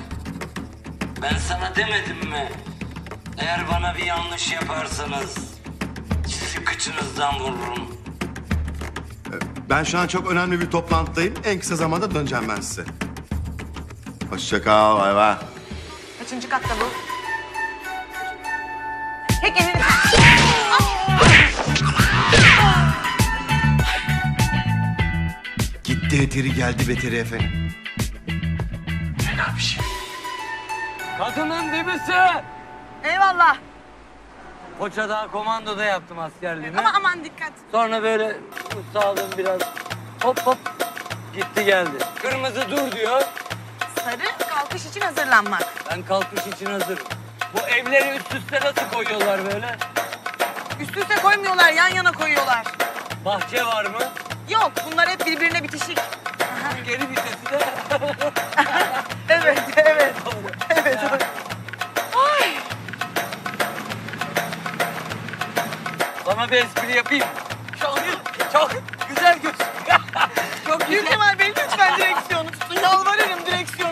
Ben sana demedim mi? Eğer bana bir yanlış yaparsanız sizi kıçınızdan vururum. Ben şu an çok önemli bir toplantıdayım. En kısa zamanda döneceğim ben size. Hoşça kal, bay bay. Kaçıncı katta bu? Eteri geldi beteri efendim. Fena bir şey. Kadının dibisi. Eyvallah. Foça'da komandoda yaptım askerliğimi. Ama aman dikkat. Sonra böyle sağlığım biraz hop hop gitti geldi. Kırmızı dur diyor. Sarı kalkış için hazırlanmak. Ben kalkış için hazırım. Bu evleri üst üste nasıl koyuyorlar böyle? Üst üste koymuyorlar, yan yana koyuyorlar. Bahçe var mı? Yok, bunlar hep birbirine bitişik. Geri vitesi de. evet, evet. evet. Ay. Sana bir espri yapayım. Çok, çok güzel göz. çok güzel. Gülkemal Bey lütfen direksiyonu tutun. Yalvarırım direksiyonu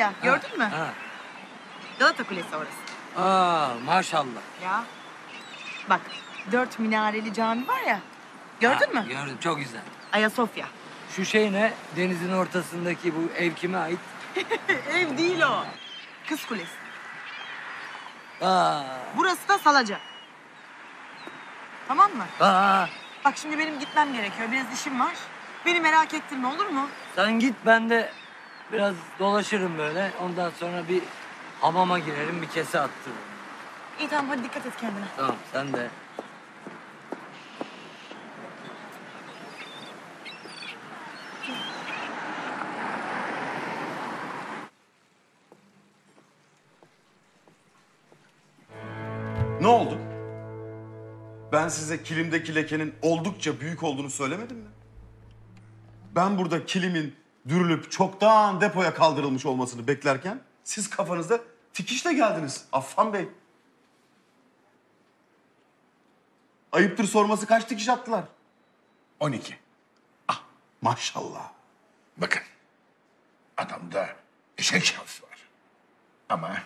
ya, gördün mü? Ha. Galata Kulesi orası. Aa maşallah. Ya. Bak, dört minareli cami var ya, gördün Ha, mü? Gördüm çok güzel. Ayasofya. Şu şey ne? Denizin ortasındaki bu ev kime ait? Ev değil o. Kız Kulesi. Aa. Burası da Salaca. Tamam mı? Aa. Bak şimdi benim gitmem gerekiyor. Biraz işim var. Beni merak ettirme olur mu? Sen git ben de biraz dolaşırım böyle. Ondan sonra bir hamama girerim bir kese attırırım. İyi tamam hadi dikkat et kendine. Tamam sen de. Ne oldu? Ben size kilimdeki lekenin oldukça büyük olduğunu söylemedim mi? Ben burada kilimin dürülüp çoktan depoya kaldırılmış olmasını beklerken siz kafanızda tikişle geldiniz Affan Bey. Ayıptır sorması kaç dikiş attılar? 12. Ah maşallah. Bakın. Adamda eşek şansı var. Ama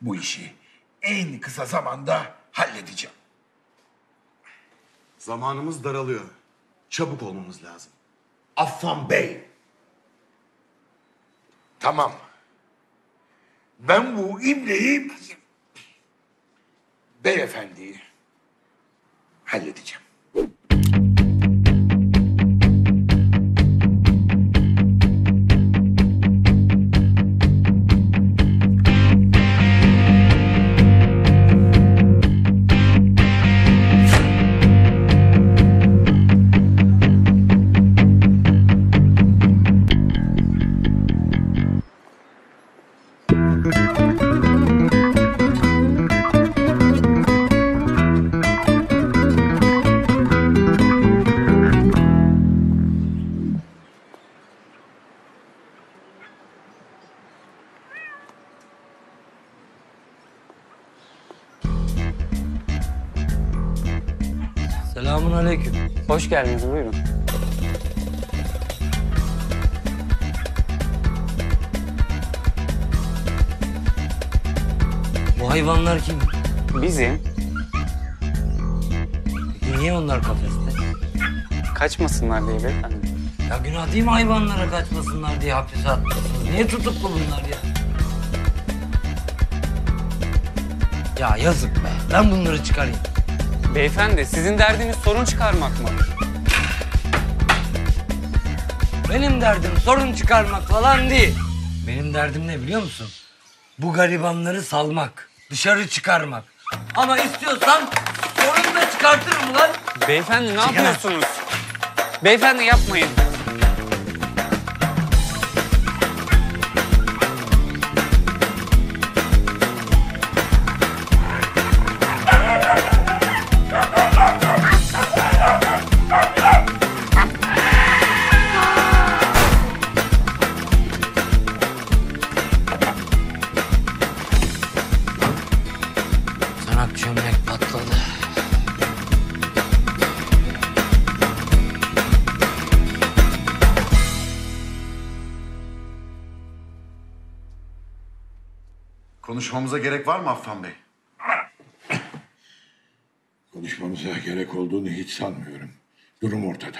bu işi en kısa zamanda halledeceğim. Zamanımız daralıyor. Çabuk olmamız lazım. Affan Bey. Tamam. Ben bu ibneyi beyefendiyi halledeceğim. Geldiniz buyurun. Bu hayvanlar kim? Bizim Niye onlar kafeste? kaçmasınlar diye beyefendi. Ya günah değil mi hayvanlara kaçmasınlar diye hapise atmışsınız? Niye tutuklu bunlar ya? Ya yazık be. Ben bunları çıkarayım. Beyefendi sizin derdiniz sorun çıkarmak mı? Benim derdim sorun çıkarmak falan değil. Benim derdim ne biliyor musun? Bu garibanları salmak, dışarı çıkarmak. Ama istiyorsan sorun da çıkar. çıkartırım lan. Beyefendi ne yapıyorsunuz? Beyefendi yapmayın. Konuşmamıza gerek var mı Affan Bey? Konuşmamıza gerek olduğunu hiç sanmıyorum. Durum ortada.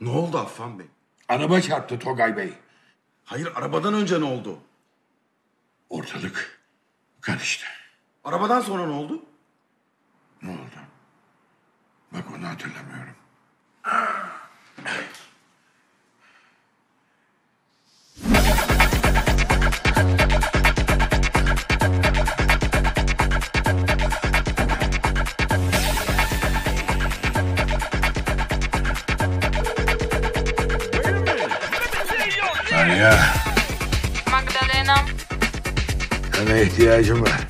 Ne oldu Affan Bey? Araba çarptı Togay Bey. Hayır arabadan önce ne oldu? Ortalık karıştı. Arabadan sonra ne oldu? Ne oldu? Bak onu hatırlamıyorum. Saniye. Magdalena. Sana ihtiyacım var.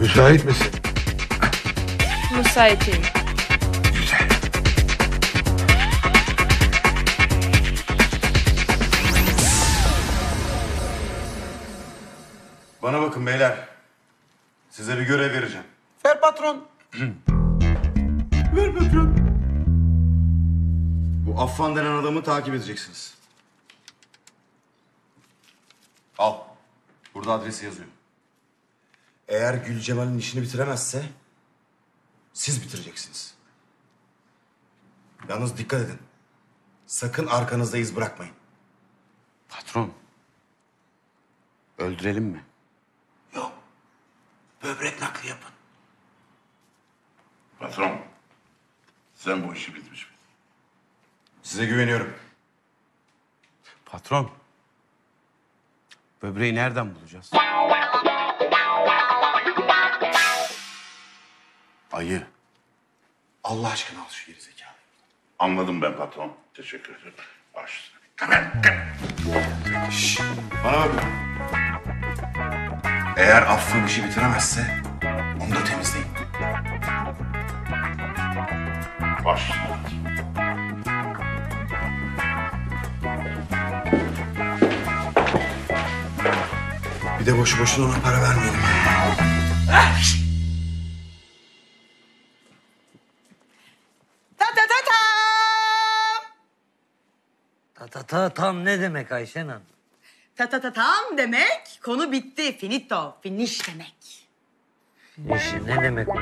Müsait misin? Müsaitim. Bana bakın beyler. Size bir görev vereceğim. Ver patron. Ver patron. Bu Affan denen adamı takip edeceksiniz. Al. Burada adresi yazıyor. Eğer Gülcemal'in işini bitiremezse siz bitireceksiniz. Yalnız dikkat edin. Sakın arkanızda iz bırakmayın. Patron. Öldürelim mi? Böbrek nakli yapın. Patron. Sen bu işi bitmiş bil. Size güveniyorum. Patron. Böbreği nereden bulacağız? Ayı. Allah aşkına al şu gerizekalı. Anladım ben patron. Teşekkür ederim. Baş. Şşş, bana bakın. Eğer Affan işi bitiremezse onu da temizleyin. Baş. Bir de boşu boşuna ona para vermeyelim. Ta ta ta ta. Ta ta ta tam ne demek Ayşen Hanım? Ta ta ta tam demek konu bitti. Finito. Finish demek. İşi ne demek o?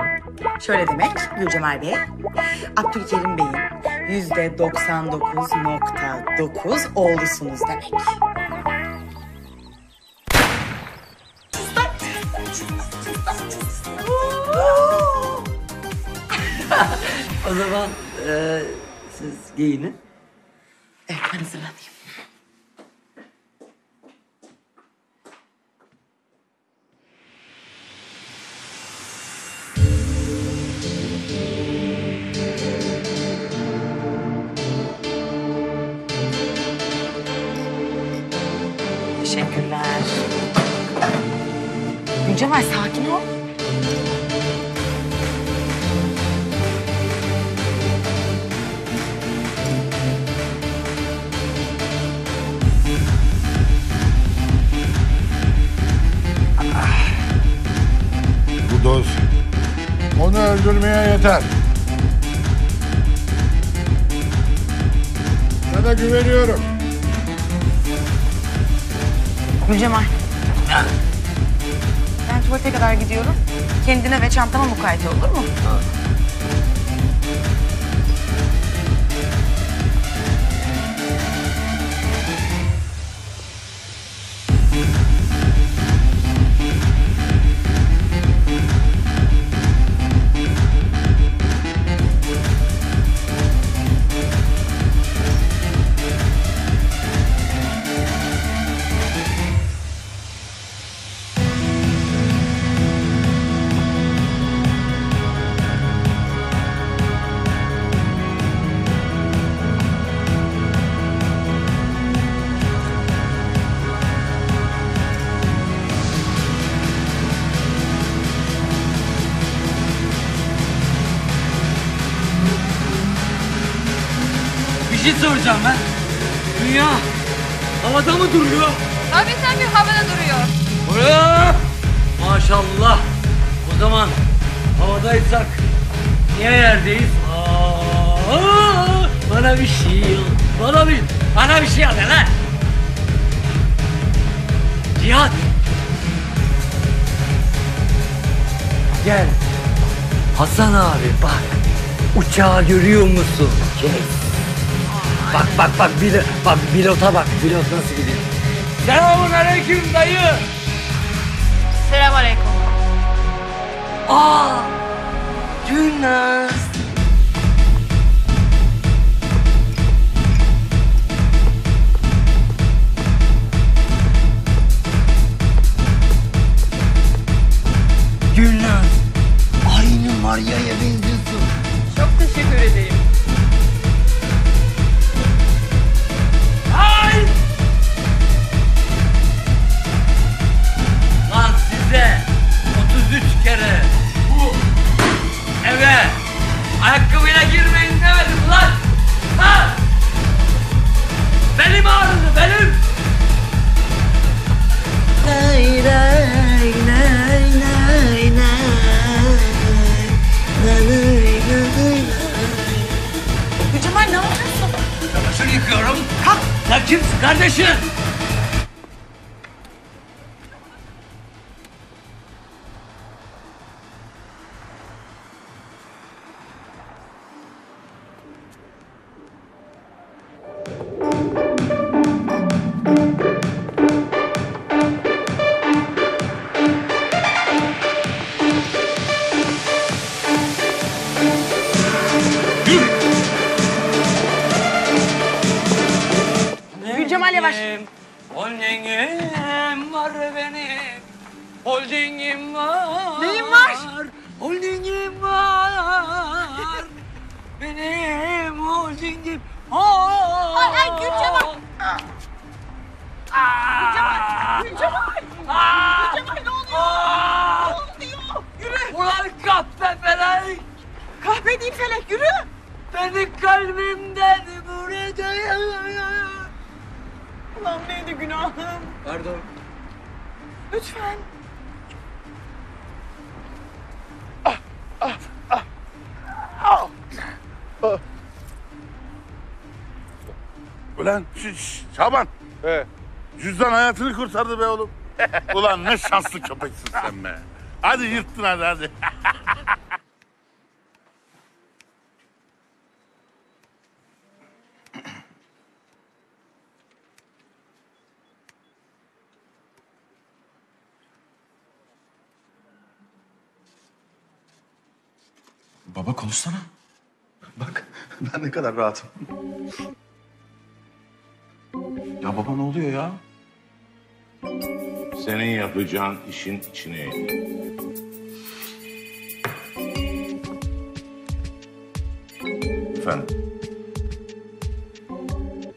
Şöyle demek Gülcemal Bey. Abdülkerim Bey'in yüzde 99.9 oğlusunuz demek. O zaman e, siz giyinin. Evet ben hazırlanayım. Gülcemal sakin ol. Bu doz onu öldürmeye yeter. Sana güveniyorum. Gülcemal. Tuvalete kadar gidiyorum. Kendine ve çantama mukayyet ol, olur mu? yapacağım duruyor? Tabii tabii havada duruyor. Aa! Maşallah. O zaman havadaysak niye yerdeyiz? Aa! Bana bir şey. Bana bir, bana bir şey al lan. Cihat. Gel. Hasan abi bak. Uçağı görüyor musun? Kes. Bak bak bak bil bak pilota bak. Pilot nasıl gidiyor? Selamun aleyküm dayı. Selamünaleyküm. Aa! Gülnaz. Gülnaz. Aynı Maria'ya benziyorsun. Çok teşekkür ederim. Ağrıdı benim. Lay lay lay lay lay. Lay. Cemal ne yapıyorsun? Çamaşır yıkıyorum. Kalk. Sen kimsin kardeşim? Gülcemal yavaş. Holdingim var benim. Holdingim var. Neyin var? Holdingim var. Benim holdingim. var. Ay ay Gülcemal. Gülcemal. Gülcemal. Gülcemal ne oluyor? Ne oluyor? Yürü. Ulan kahpe felek. Kahpe değil felek yürü. Beni kalbimden burada. Ulan neydi günahım? Pardon. Lütfen. Ulan şş, Şaban. Cüzdan hayatını kurtardı be oğlum. Ulan ne şanslı köpeksin sen be. Hadi yırttın hadi hadi. Baba konuşsana. Bak ben ne kadar rahatım. Ya baba ne oluyor ya? Senin yapacağın işin içine eğdi. Efendim.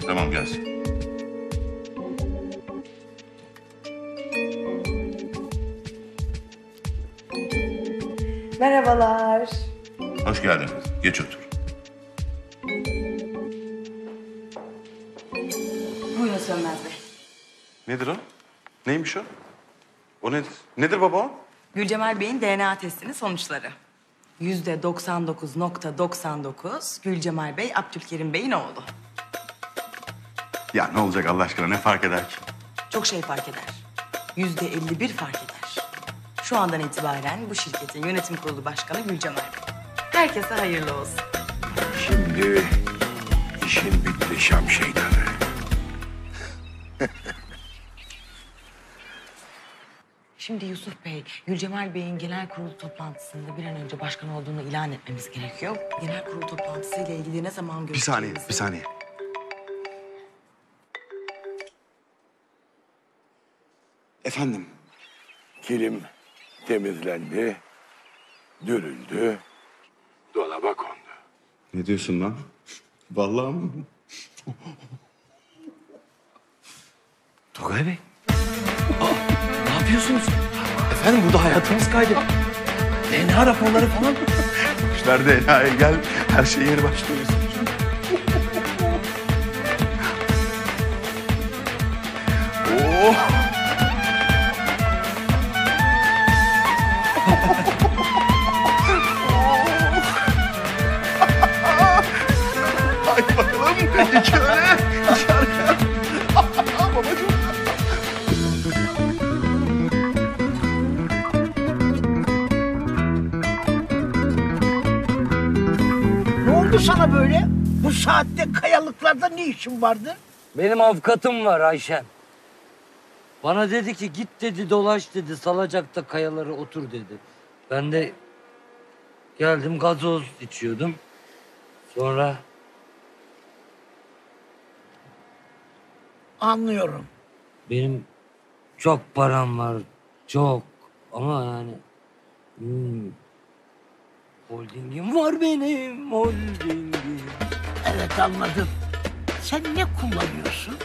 Tamam gelsin. Merhabalar. Hoş geldin. Geç otur. Buyurun Sönmez Bey. Nedir o? Neymiş o? O nedir? Nedir baba o? Gülcemal Bey'in DNA testinin sonuçları. Yüzde 99.99 Gülcemal Bey Abdülkerim Bey'in oğlu. Ya ne olacak Allah aşkına ne fark eder ki? Çok şey fark eder. Yüzde 51 fark eder. Şu andan itibaren bu şirketin yönetim kurulu başkanı Gülcemal Bey. Herkese hayırlı olsun. Şimdi işin bitti Şam şeytanı. Şimdi Yusuf Bey, Gülcemal Bey'in genel kurulu toplantısında bir an önce başkan olduğunu ilan etmemiz gerekiyor. Genel kurulu toplantısıyla ilgili ne zaman Bir saniye, bir saniye. Efendim? Kilim temizlendi, dürüldü, dolaba kondu. Ne diyorsun lan? Vallahi mı? Togay Bey. Aa, ne yapıyorsunuz? Efendim burada hayatımız kaydı. DNA raporları falan. İşler DNA'ya gel, her şey yeni başlıyor. Saatte kayalıklarda ne işin vardı? Benim avukatım var Ayşen. Bana dedi ki git dedi dolaş dedi salacakta kayalara otur dedi. Ben de geldim gazoz içiyordum. Sonra Anlıyorum. benim çok param var çok ama yani hmm, holdingim var benim holdingim. Evet anladım. Sen ne kullanıyorsun?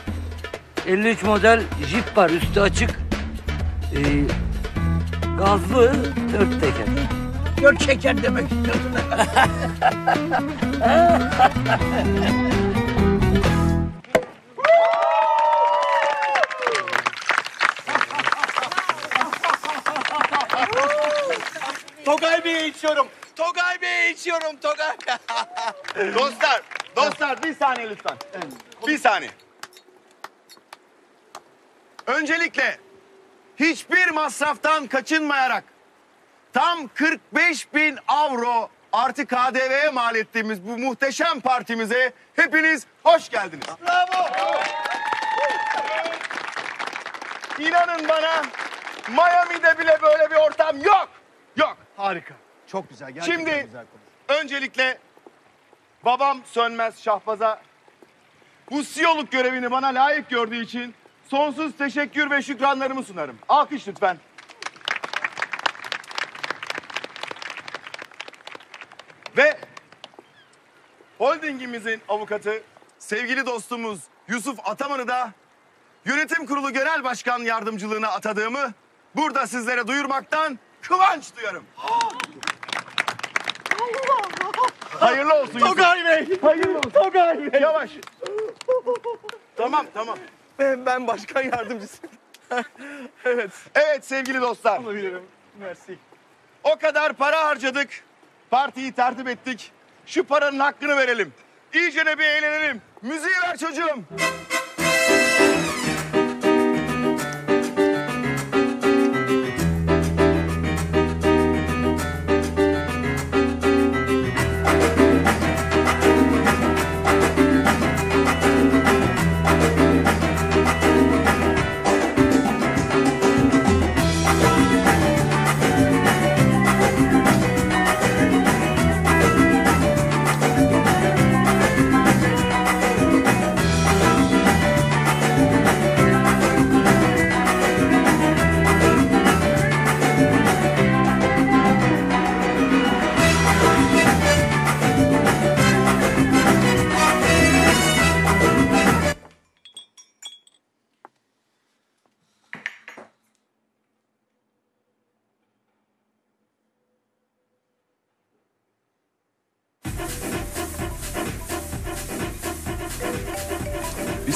53 model Jeep var üstü açık. Ee, gazlı dört teker. Dört şeker demek istiyorsun. Togay Bey'e içiyorum. Togay Bey'e içiyorum Togay. dostlar, dostlar bir saniye lütfen. Bir saniye. Öncelikle hiçbir masraftan kaçınmayarak tam 45 bin avro artı KDV'ye mal ettiğimiz bu muhteşem partimize hepiniz hoş geldiniz. Bravo. İnanın bana Miami'de bile böyle bir ortam yok. Yok. Harika. Çok güzel. Gerçekten Şimdi güzel öncelikle babam Sönmez Şahbaz'a bu siyoluk görevini bana layık gördüğü için sonsuz teşekkür ve şükranlarımı sunarım. Alkış lütfen. Ve holdingimizin avukatı sevgili dostumuz Yusuf Ataman'ı da yönetim kurulu genel başkan yardımcılığına atadığımı burada sizlere duyurmaktan kıvanç duyarım. Hayırlı olsun Yusuf. Togay Bey. Hayırlı olsun. Togay Bey. Yavaş. tamam tamam. Ben, ben başkan yardımcısıyım. evet. Evet sevgili dostlar. Alabilirim. Mersi. O kadar para harcadık. Partiyi tertip ettik. Şu paranın hakkını verelim. İyice bir eğlenelim. Müziği ver çocuğum.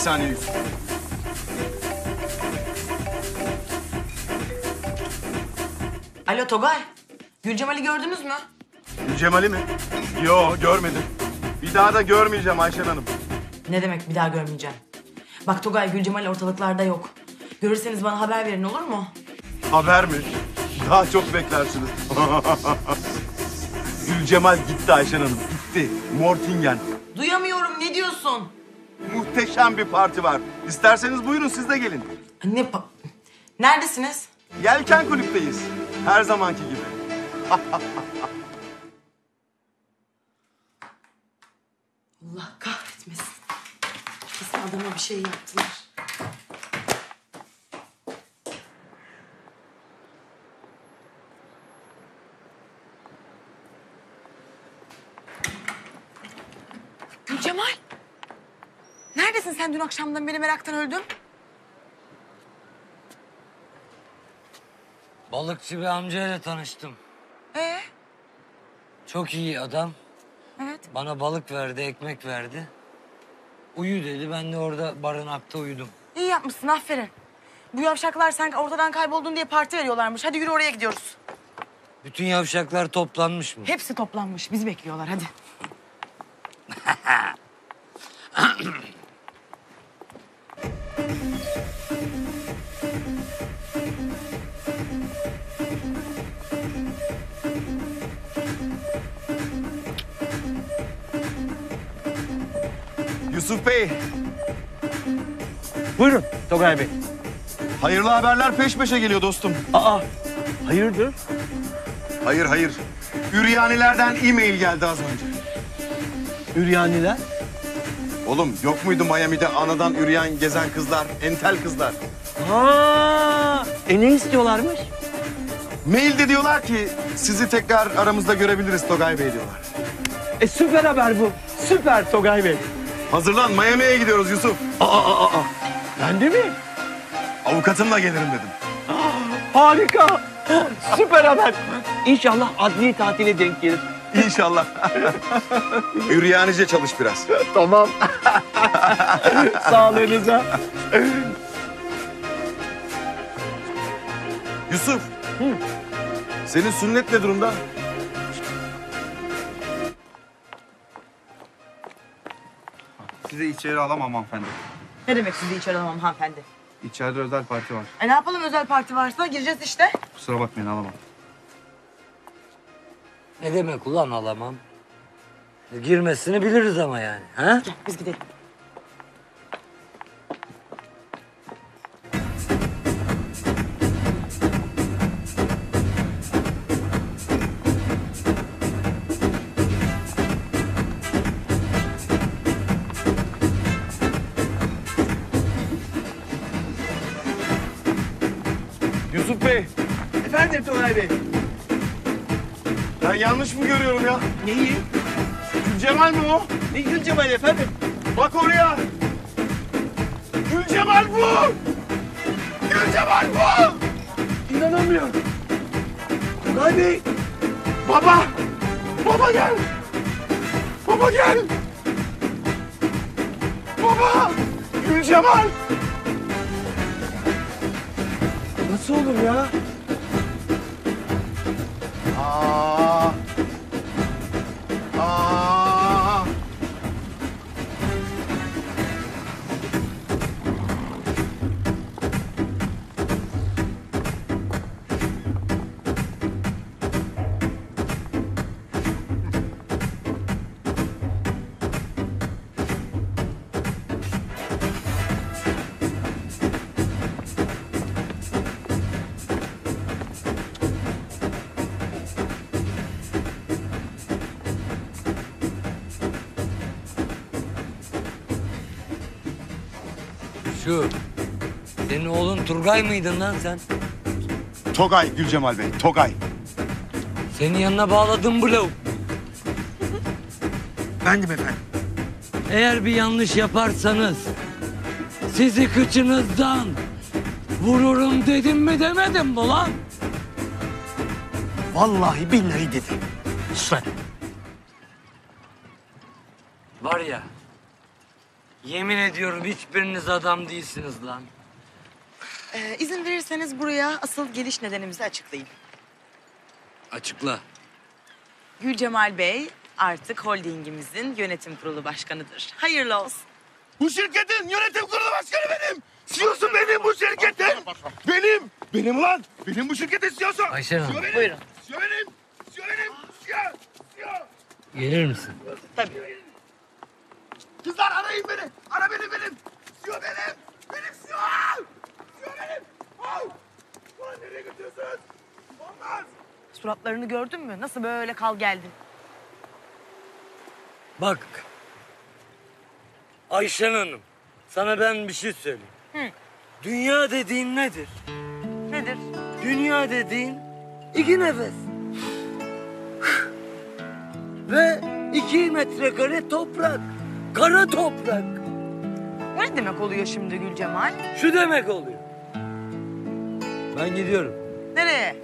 Saniye Yusuf. Alo Togay. Gülcemal'i gördünüz mü? Cemal'i mi? Yo görmedim. Bir daha da görmeyeceğim Ayşen Hanım. Ne demek bir daha görmeyeceğim. Bak Togay Gülcemal ortalıklarda yok. Görürseniz bana haber verin olur mu? Haber mi? Daha çok beklersiniz. Gülcemal gitti Ayşen Hanım. Gitti. Mortingen. Duyamıyorum ne diyorsun? Muhteşem bir parti var. İsterseniz buyurun siz de gelin. Ne pa- Neredesiniz? Yelken kulüpteyiz. Her zamanki gibi. Allah kahretmesin. Kesin adama bir şey yaptılar. Gülcemal. Neredesin sen dün akşamdan beri meraktan öldüm? Balıkçı bir amcayla tanıştım. Ee? Çok iyi adam. Evet. Bana balık verdi, ekmek verdi. Uyu dedi. Ben de orada barınakta uyudum. İyi yapmışsın aferin. Bu yavşaklar sen ortadan kayboldun diye parti veriyorlarmış. Hadi yürü oraya gidiyoruz. Bütün yavşaklar toplanmış mı? Hepsi toplanmış. Bizi bekliyorlar hadi. Yusuf Bey, Buyurun Togay Bey. hayırlı haberler peş peşe geliyor dostum. Aa, hayırdır? Hayır hayır. Üryanilerden e-mail geldi az önce. Üryaniler? Oğlum yok muydu Miami'de anadan üryan gezen kızlar, entel kızlar? Ha, e ne istiyorlarmış? Mailde diyorlar ki sizi tekrar aramızda görebiliriz Togay Bey diyorlar. E süper haber bu. Süper Togay Bey. Hazırlan Miami'ye gidiyoruz Yusuf. Aa, aa, aa. Ben de mi? Avukatımla gelirim dedim. Harika. Süper haber. İnşallah adli tatile denk gelir. İnşallah. Üryanice çalış biraz. tamam. Sağlığınıza. Yusuf. Senin sünnet ne durumda? Sizi içeri alamam hanımefendi. Ne demek sizi içeri alamam hanımefendi? İçeride özel parti var. E ne yapalım özel parti varsa gireceğiz işte. Kusura bakmayın alamam. Ne demek ulan alamam? Girmesini biliriz ama yani. Ha? Gel biz gidelim. Görüyorum ya? Neyi? Gülcemal mi o? Ne Gülcemal efendim? Bak oraya. Gülcemal bu. Gülcemal bu. İnanamıyorum. Togay Bey. Baba. Baba gel. Baba gel. Baba. Gülcemal. Nasıl olur ya? Turgay mıydın lan sen? Togay Gülcemal Bey. Togay. Senin yanına bağladım bu lavuk. Bendim efendim. Eğer bir yanlış yaparsanız sizi kıçınızdan vururum dedim mi demedim mi lan? Vallahi billahi dedi. Sen. Var ya yemin ediyorum hiçbiriniz adam değilsiniz lan. Ee, izin verirseniz buraya asıl geliş nedenimizi açıklayayım. Açıkla. Gülcemal Bey artık holdingimizin yönetim kurulu başkanıdır. Hayırlı olsun. Bu şirketin yönetim kurulu başkanı benim. CEO'su benim bu şirketin. Benim. Benim lan. Benim bu şirketin CEO'su. Ayşe Hanım. CEO benim. Buyurun. CEO benim. CEO benim. CEO. CEO. Gelir misin? Tabii. Kızlar arayın beni. Ara beni benim. CEO benim. Benim CEO. Ulan nereye götürüyorsunuz? Olmaz. Suratlarını gördün mü? Nasıl böyle kal geldin? Bak. Ayşen Hanım. Sana ben bir şey söyleyeyim. Hı. Dünya dediğin nedir? Nedir? Dünya dediğin iki nefes. Ve iki metrekare toprak. Kara toprak. O ne demek oluyor şimdi Gülcemal? Şu demek oluyor. Ben gidiyorum. Nereye?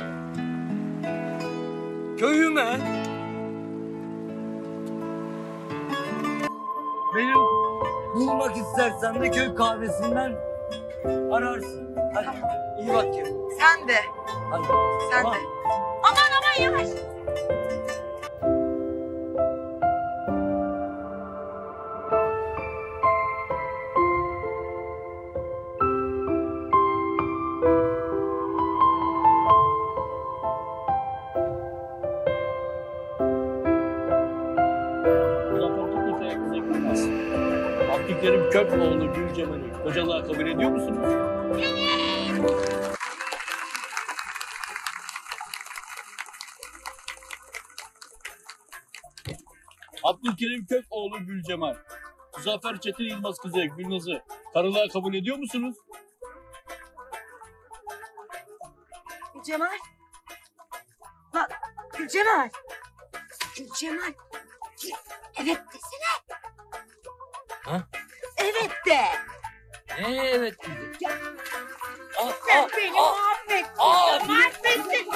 Köyüme. Benim bulmak istersen de köy kahvesinden Ararsın. Hadi iyi bak kendine. Sen de. Hadi. Sen Tamam. de. Aman aman yavaş. Abdülkerim Köpoğlu Gülcemal. Muzaffer Çetin Yılmaz kızı Gülnaz'ı karılığa kabul ediyor musunuz? Cemal. Lan Cemal. Cemal. Evet desene. Ha? Evet de. Ne evet dedi? Sen beni mahvettin. aa, mahvettin.